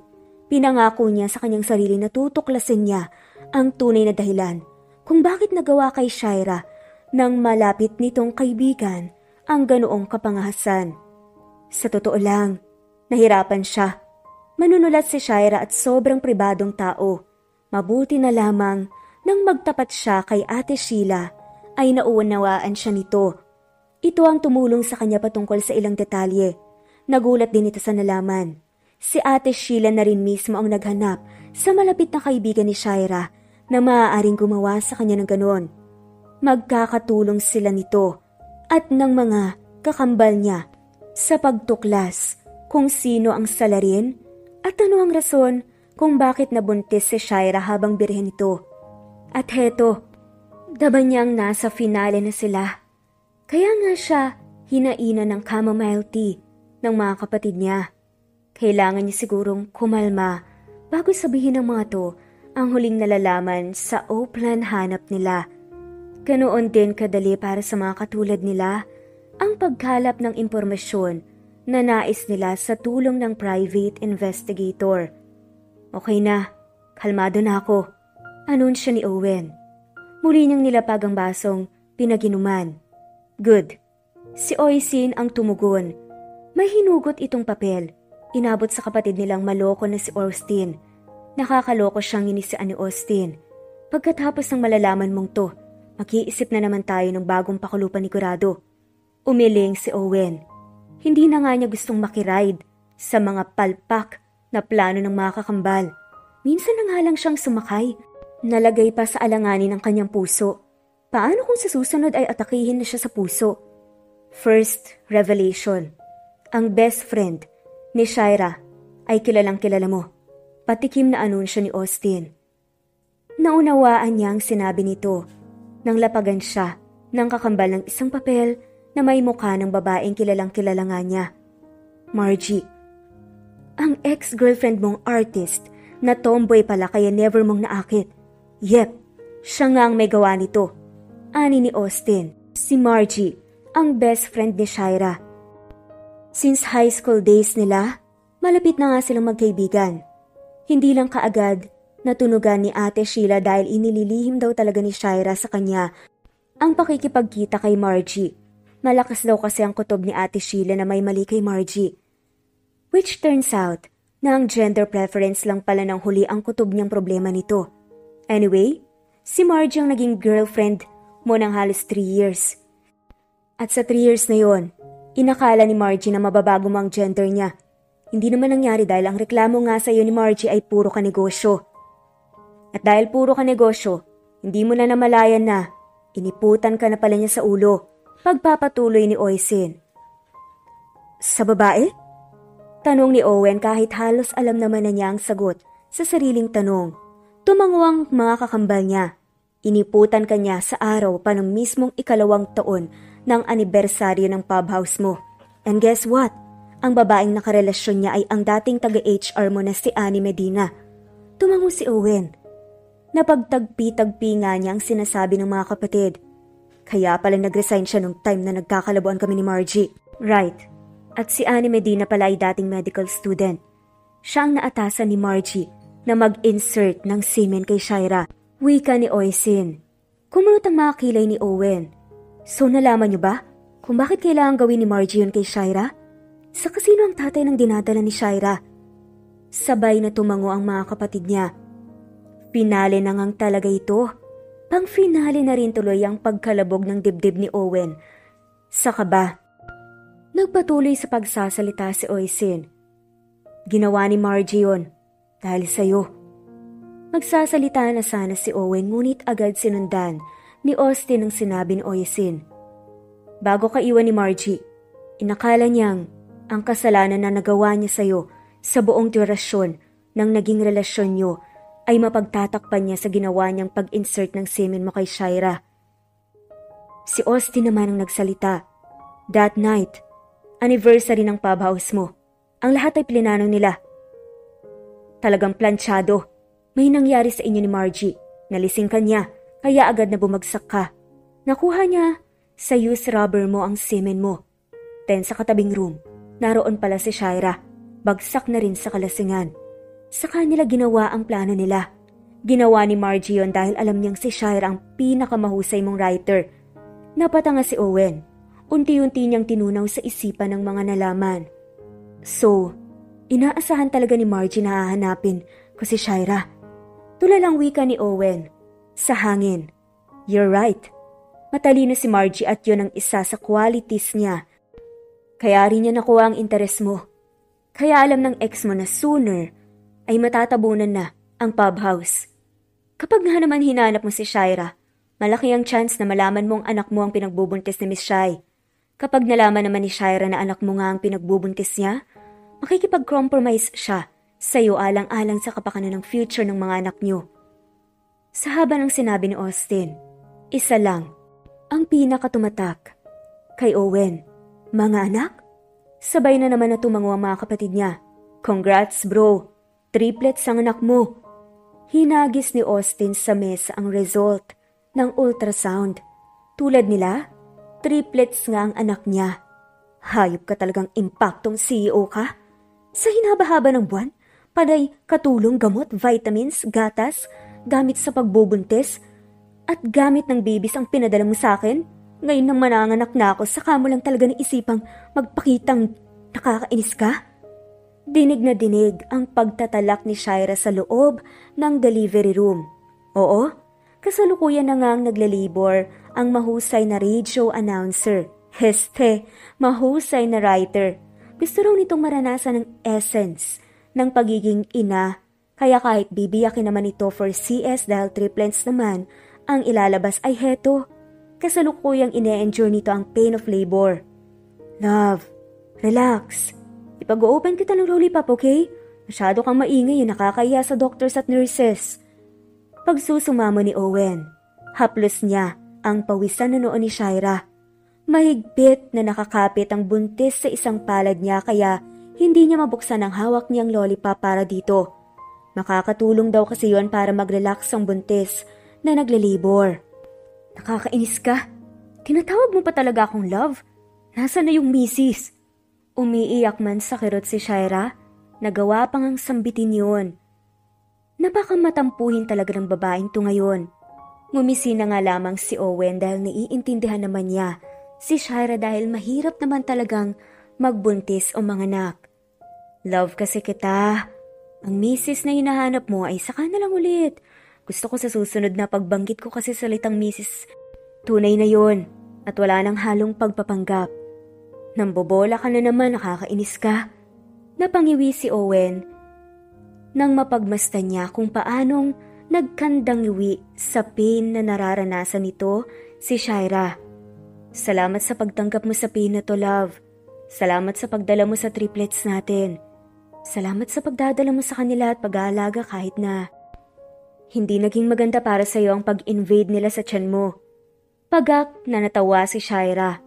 Pinangako niya sa kanyang sarili na tutuklasin niya ang tunay na dahilan kung bakit nagawa kay Shaira nang malapit nitong kaibigan ang ganoong kapangahasan. Sa totoo lang, nahirapan siya. Manunulat si Shaira at sobrang pribadong tao. Mabuti na lamang nang magtapat siya kay Ate Sheila ay nauunawaan siya nito. Ito ang tumulong sa kanya patungkol sa ilang detalye. Nagulat din ito sa nalaman Si Ate Sheila na rin mismo ang naghanap sa malapit na kaibigan ni Shaira na maaaring gumawa sa kanya ng ganon. Magkakatulong sila nito at ng mga kakambal niya sa pagtuklas kung sino ang salarin at ano ang rason kung bakit nabuntis si Shaira habang birhen ito. At heto, daba niyang nasa finale na sila. Kaya nga siya hinaina ng chamomile tea ng mga kapatid niya. Kailangan niya sigurong kumalma bago sabihin ng mga to ang huling nalalaman sa O-plan hanap nila. Ganoon din kadali para sa mga katulad nila ang pagkalap ng impormasyon na nais nila sa tulong ng private investigator. Okay na, kalmado na ako. Anunsya ni Owen. Muli niyang nilapag ang basong pinaginuman. Good. Si Oisin ang tumugon. May hinugot itong papel Inabot sa kapatid nilang maloko na si Austin. Nakakaloko siyang inisian ni Austin. Pagkatapos ng malalaman mong to, mag-iisip na naman tayo ng bagong pakulupan ni Curado. Umiling si Owen. Hindi na nga niya gustong makiride sa mga palpak na plano ng mga kakambal. Minsan na nga lang siyang sumakay. Nalagay pa sa alanganin ng kanyang puso. Paano kung sa susunod ay atakihin na siya sa puso? First revelation. Ang best friend ni Shaira ay kilalang kilala mo. patikim na anunsyo ni Austin. Naunawaan niya ang sinabi nito nang lapagan siya ng kakambal ng isang papel na may mukha ng babaeng kilalang kilala nga niya. Margie. Ang ex-girlfriend mong artist na tomboy pala kaya never mong naakit. Yep, siya nga ang may gawa nito. Ani ni Austin, si Margie, ang best friend ni Shira. Since high school days nila, malapit na nga silang magkaibigan. Hindi lang kaagad natunugan ni Ate Sheila dahil inililihim daw talaga ni Shira sa kanya ang pakikipagkita kay Margie. Malakas daw kasi ang kutob ni Ate Sheila na may mali kay Margie. Which turns out na ang gender preference lang pala ng huli ang kutob niyang problema nito. Anyway, si Margie ang naging girlfriend mo ng halos 3 years. At sa 3 years na yon, inakala ni Margie na mababago mo ang gender niya. Hindi naman nangyari dahil ang reklamo nga sa iyo ni Margie ay puro ka negosyo. At dahil puro ka negosyo, hindi mo na namalayan na iniputan ka na pala niya sa ulo. Pagpapatuloy ni Oisin. Sa babae? Tanong ni Owen kahit halos alam naman na niya ang sagot sa sariling tanong. Tumango ang mga kakambal niya. Iniputan ka niya sa araw pa ng mismong ikalawang taon ng anibersaryo ng pub house mo. And guess what? Ang babaeng nakarelasyon niya ay ang dating taga-HR mo na si Annie Medina. Tumango si Owen. Napagtagpi-tagpi nga niya ang sinasabi ng mga kapatid. Kaya pala nag-resign siya nung time na nagkakalabuan kami ni Margie. Right. At si Annie Medina pala ay dating medical student. Siya ang naatasan ni Margie na mag-insert ng semen kay Shira. Wika ni Oisin. Kumunot ang mga kilay ni Owen. So nalaman niyo ba kung bakit kailangan gawin ni Margie yun kay Shira? Sa kasino ang tatay ng dinadala ni Shira? Sabay na tumango ang mga kapatid niya. Finale na ngang talaga ito. Pang-finale na rin tuloy ang pagkalabog ng dibdib ni Owen. Sa kaba, Nagpatuloy sa pagsasalita si Oisin. Ginawa ni Margie yun dahil sa'yo. Magsasalita na sana si Owen ngunit agad sinundan ni Austin ang sinabi ni Oisin. Bago ka iwan ni Margie, inakala niyang ang kasalanan na nagawa niya sa'yo sa buong durasyon ng naging relasyon niyo ay mapagtatakpan niya sa ginawa niyang pag-insert ng semen mo kay Shira. Si Austin naman ang nagsalita. That night, anniversary ng pub house mo. Ang lahat ay plinano nila. Talagang planchado. May nangyari sa inyo ni Margie. Nalising ka niya, kaya agad na bumagsak ka. Nakuha niya sa use rubber mo ang semen mo. Then sa katabing room, naroon pala si Shira. Bagsak na rin sa kalasingan. Sa kanila ginawa ang plano nila. Ginawa ni Margie yon dahil alam niyang si Shira ang pinakamahusay mong writer. Napatanga si Owen unti-unti niyang tinunaw sa isipan ng mga nalaman. So, inaasahan talaga ni Margie na hahanapin ko si Shira. Tulalang wika ni Owen. Sa hangin. You're right. Matalino si Margie at yun ang isa sa qualities niya. Kaya rin niya nakuha ang interes mo. Kaya alam ng ex mo na sooner ay matatabunan na ang pub house. Kapag nga naman hinanap mo si Shira, malaki ang chance na malaman mong anak mo ang pinagbubuntis ni Miss Shai. Kapag nalaman naman ni Shira na anak mo nga ang pinagbubuntis niya, makikipag-compromise siya sa iyo alang-alang sa kapakanan ng future ng mga anak niyo. Sa haba ng sinabi ni Austin, isa lang ang pinakatumatak. Kay Owen, mga anak? Sabay na naman na tumango ang mga kapatid niya. Congrats bro, triplets ang anak mo. Hinagis ni Austin sa mesa ang result ng ultrasound. Tulad nila, Triplets nga ang anak niya. Hayop ka talagang impaktong CEO ka. Sa hinaba-haba ng buwan, panay katulong gamot, vitamins, gatas, gamit sa pagbubuntis, at gamit ng babies ang pinadala mo sa akin. Ngayon nang mananganak na ako, saka mo lang talaga naisipang magpakitang nakakainis ka? Dinig na dinig ang pagtatalak ni Shira sa loob ng delivery room. Oo, kasalukuyan na nga ang naglalibor ang mahusay na radio announcer. Heste, mahusay na writer. Gusto raw nitong maranasan ng essence ng pagiging ina. Kaya kahit bibiyakin naman ito for CS dahil triplets naman, ang ilalabas ay heto. Kasalukuyang ine-endure nito ang pain of labor. Love, relax. Ipag-open kita ng lollipop, okay? Masyado kang maingay nakakaya sa doctors at nurses. Pagsusumamo ni Owen, haplos niya ang pawisan na noon ni Shaira. Mahigpit na nakakapit ang buntis sa isang palad niya kaya hindi niya mabuksan ang hawak niyang lollipop para dito. Makakatulong daw kasi yon para mag-relax ang buntis na naglilibor. Nakakainis ka. Tinatawag mo pa talaga akong love? Nasa na yung misis? Umiiyak man sa kirot si Shaira, nagawa pang ang sambitin yun. Napakamatampuhin talaga ng babaeng to ngayon. Ngumisi na nga lamang si Owen dahil naiintindihan naman niya si Shaira dahil mahirap naman talagang magbuntis o manganak. Love kasi kita. Ang misis na hinahanap mo ay saka na lang ulit. Gusto ko sa susunod na pagbanggit ko kasi salitang misis. Tunay na yon at wala nang halong pagpapanggap. Nambobola ka na naman, nakakainis ka. Napangiwi si Owen nang mapagmastan niya kung paanong nagkandangiwi sa pain na nararanasan nito si Shaira. Salamat sa pagtanggap mo sa pain na to, love. Salamat sa pagdala mo sa triplets natin. Salamat sa pagdadala mo sa kanila at pag-aalaga kahit na hindi naging maganda para sa iyo ang pag-invade nila sa tiyan mo. Pagak na natawa si Shaira.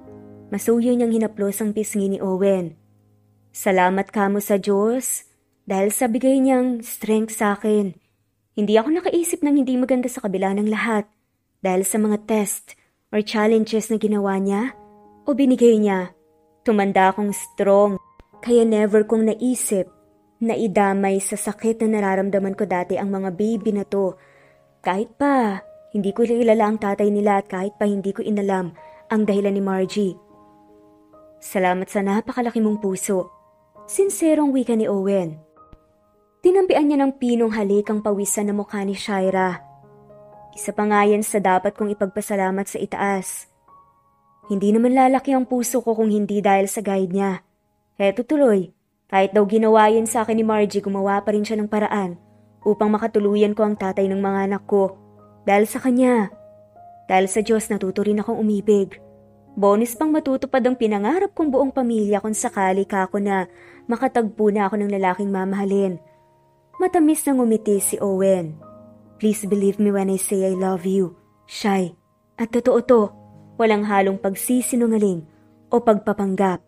Masuyo niyang hinaplos ang pisngi ni Owen. Salamat kamo sa Diyos dahil sa bigay niyang strength sa akin, hindi ako nakaisip ng hindi maganda sa kabila ng lahat dahil sa mga test or challenges na ginawa niya o binigay niya. Tumanda akong strong, kaya never kong naisip na idamay sa sakit na nararamdaman ko dati ang mga baby na to. Kahit pa, hindi ko kilala ang tatay nila at kahit pa hindi ko inalam ang dahilan ni Margie. Salamat sa napakalaki mong puso. Sinserong wika ni Owen. Tinampian niya ng pinong halik ang pawisan na mukha ni Shaira. Isa pa nga yan sa dapat kong ipagpasalamat sa itaas. Hindi naman lalaki ang puso ko kung hindi dahil sa guide niya. Heto tuloy, kahit daw ginawa yan sa akin ni Margie, gumawa pa rin siya ng paraan upang makatuluyan ko ang tatay ng mga anak ko. Dahil sa kanya. Dahil sa Diyos natuto rin akong umibig. Bonus pang matutupad ang pinangarap kong buong pamilya kung sakali ka ako na makatagpo na ako ng lalaking mamahalin Matamis na ngumiti si Owen. Please believe me when I say I love you. Shy. At totoo to, walang halong pagsisinungaling o pagpapanggap.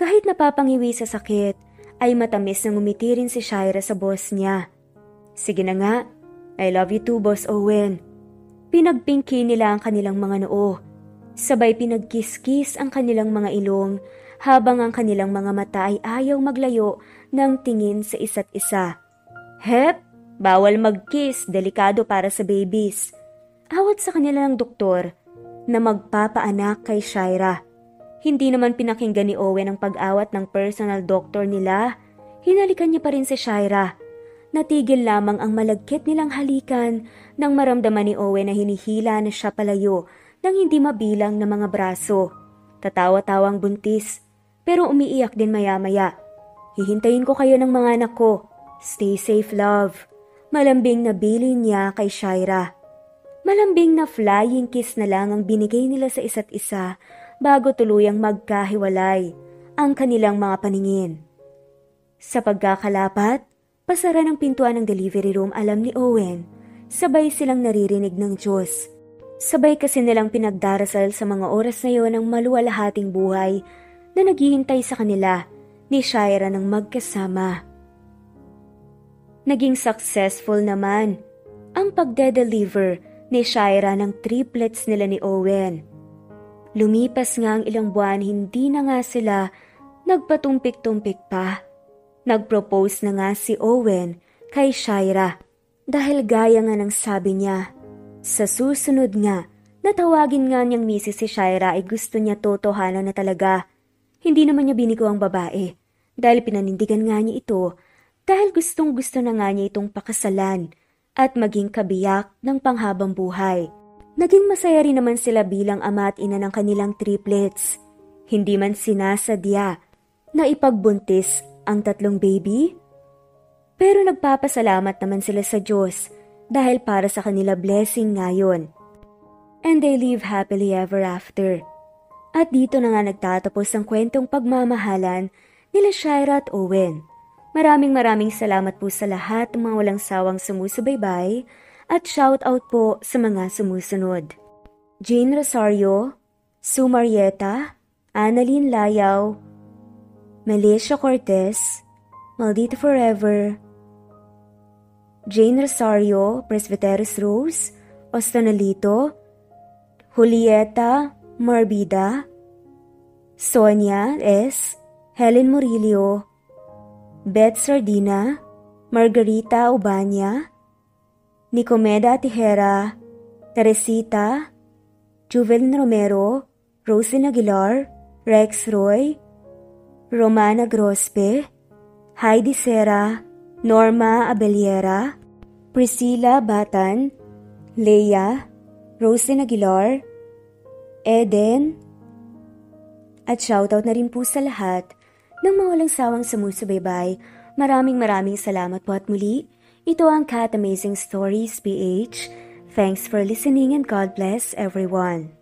Kahit napapangiwi sa sakit, ay matamis na ngumiti rin si Shaira sa boss niya. Sige na nga, I love you too, Boss Owen. Pinagpingki nila ang kanilang mga noo. Sabay pinagkiskis ang kanilang mga ilong habang ang kanilang mga mata ay ayaw maglayo ng tingin sa isa't isa. Hep, bawal mag-kiss, delikado para sa babies. Awat sa kanila ng doktor na magpapaanak kay Shaira. Hindi naman pinakinggan ni Owen ang pag-awat ng personal doctor nila. Hinalikan niya pa rin si Shaira. Natigil lamang ang malagkit nilang halikan nang maramdaman ni Owen na hinihila na siya palayo ng hindi mabilang na mga braso. Tatawa-tawang buntis pero umiiyak din maya-maya. Hihintayin ko kayo ng mga anak ko. Stay safe, love. Malambing na bilin niya kay Shaira. Malambing na flying kiss na lang ang binigay nila sa isa't isa bago tuluyang magkahiwalay ang kanilang mga paningin. Sa pagkakalapat, pasara ng pintuan ng delivery room alam ni Owen, sabay silang naririnig ng Diyos. Sabay kasi nilang pinagdarasal sa mga oras na yon ng maluwalahating buhay na naghihintay sa kanila ni Shaira ng magkasama. Naging successful naman ang pagde-deliver ni Shaira ng triplets nila ni Owen. Lumipas nga ang ilang buwan, hindi na nga sila nagpatumpik-tumpik pa. Nagpropose na nga si Owen kay Shaira dahil gaya nga ng sabi niya, sa susunod nga, natawagin nga niyang misis si Shaira ay gusto niya totohanan na talaga hindi naman niya binigo ang babae dahil pinanindigan nga niya ito dahil gustong gusto na nga niya itong pakasalan at maging kabiyak ng panghabang buhay. Naging masaya rin naman sila bilang ama at ina ng kanilang triplets. Hindi man sinasadya na ipagbuntis ang tatlong baby. Pero nagpapasalamat naman sila sa Diyos dahil para sa kanila blessing ngayon. And they live happily ever after. At dito na nga nagtatapos ang kwentong pagmamahalan nila Shira at Owen. Maraming maraming salamat po sa lahat ng mga walang sawang sumusubaybay at shout out po sa mga sumusunod. Jane Rosario, Sue Marieta, Annalyn Layaw, Melissa Cortez, Maldita Forever, Jane Rosario, Presbyteros Rose, Ostanalito, Julieta Marbida, Sonia S., Helen Murillo, Beth Sardina, Margarita Ubanya, Nicomeda Tijera, Teresita, Juvelin Romero, Rosin Aguilar, Rex Roy, Romana Grospe, Heidi Sera, Norma Abeliera, Priscilla Batan, Leia, Rosin Aguilar, Eden, at shoutout na rin po sa lahat ng mga walang sawang sumusubaybay. Maraming maraming salamat po at muli. Ito ang Cat Amazing Stories PH. Thanks for listening and God bless everyone.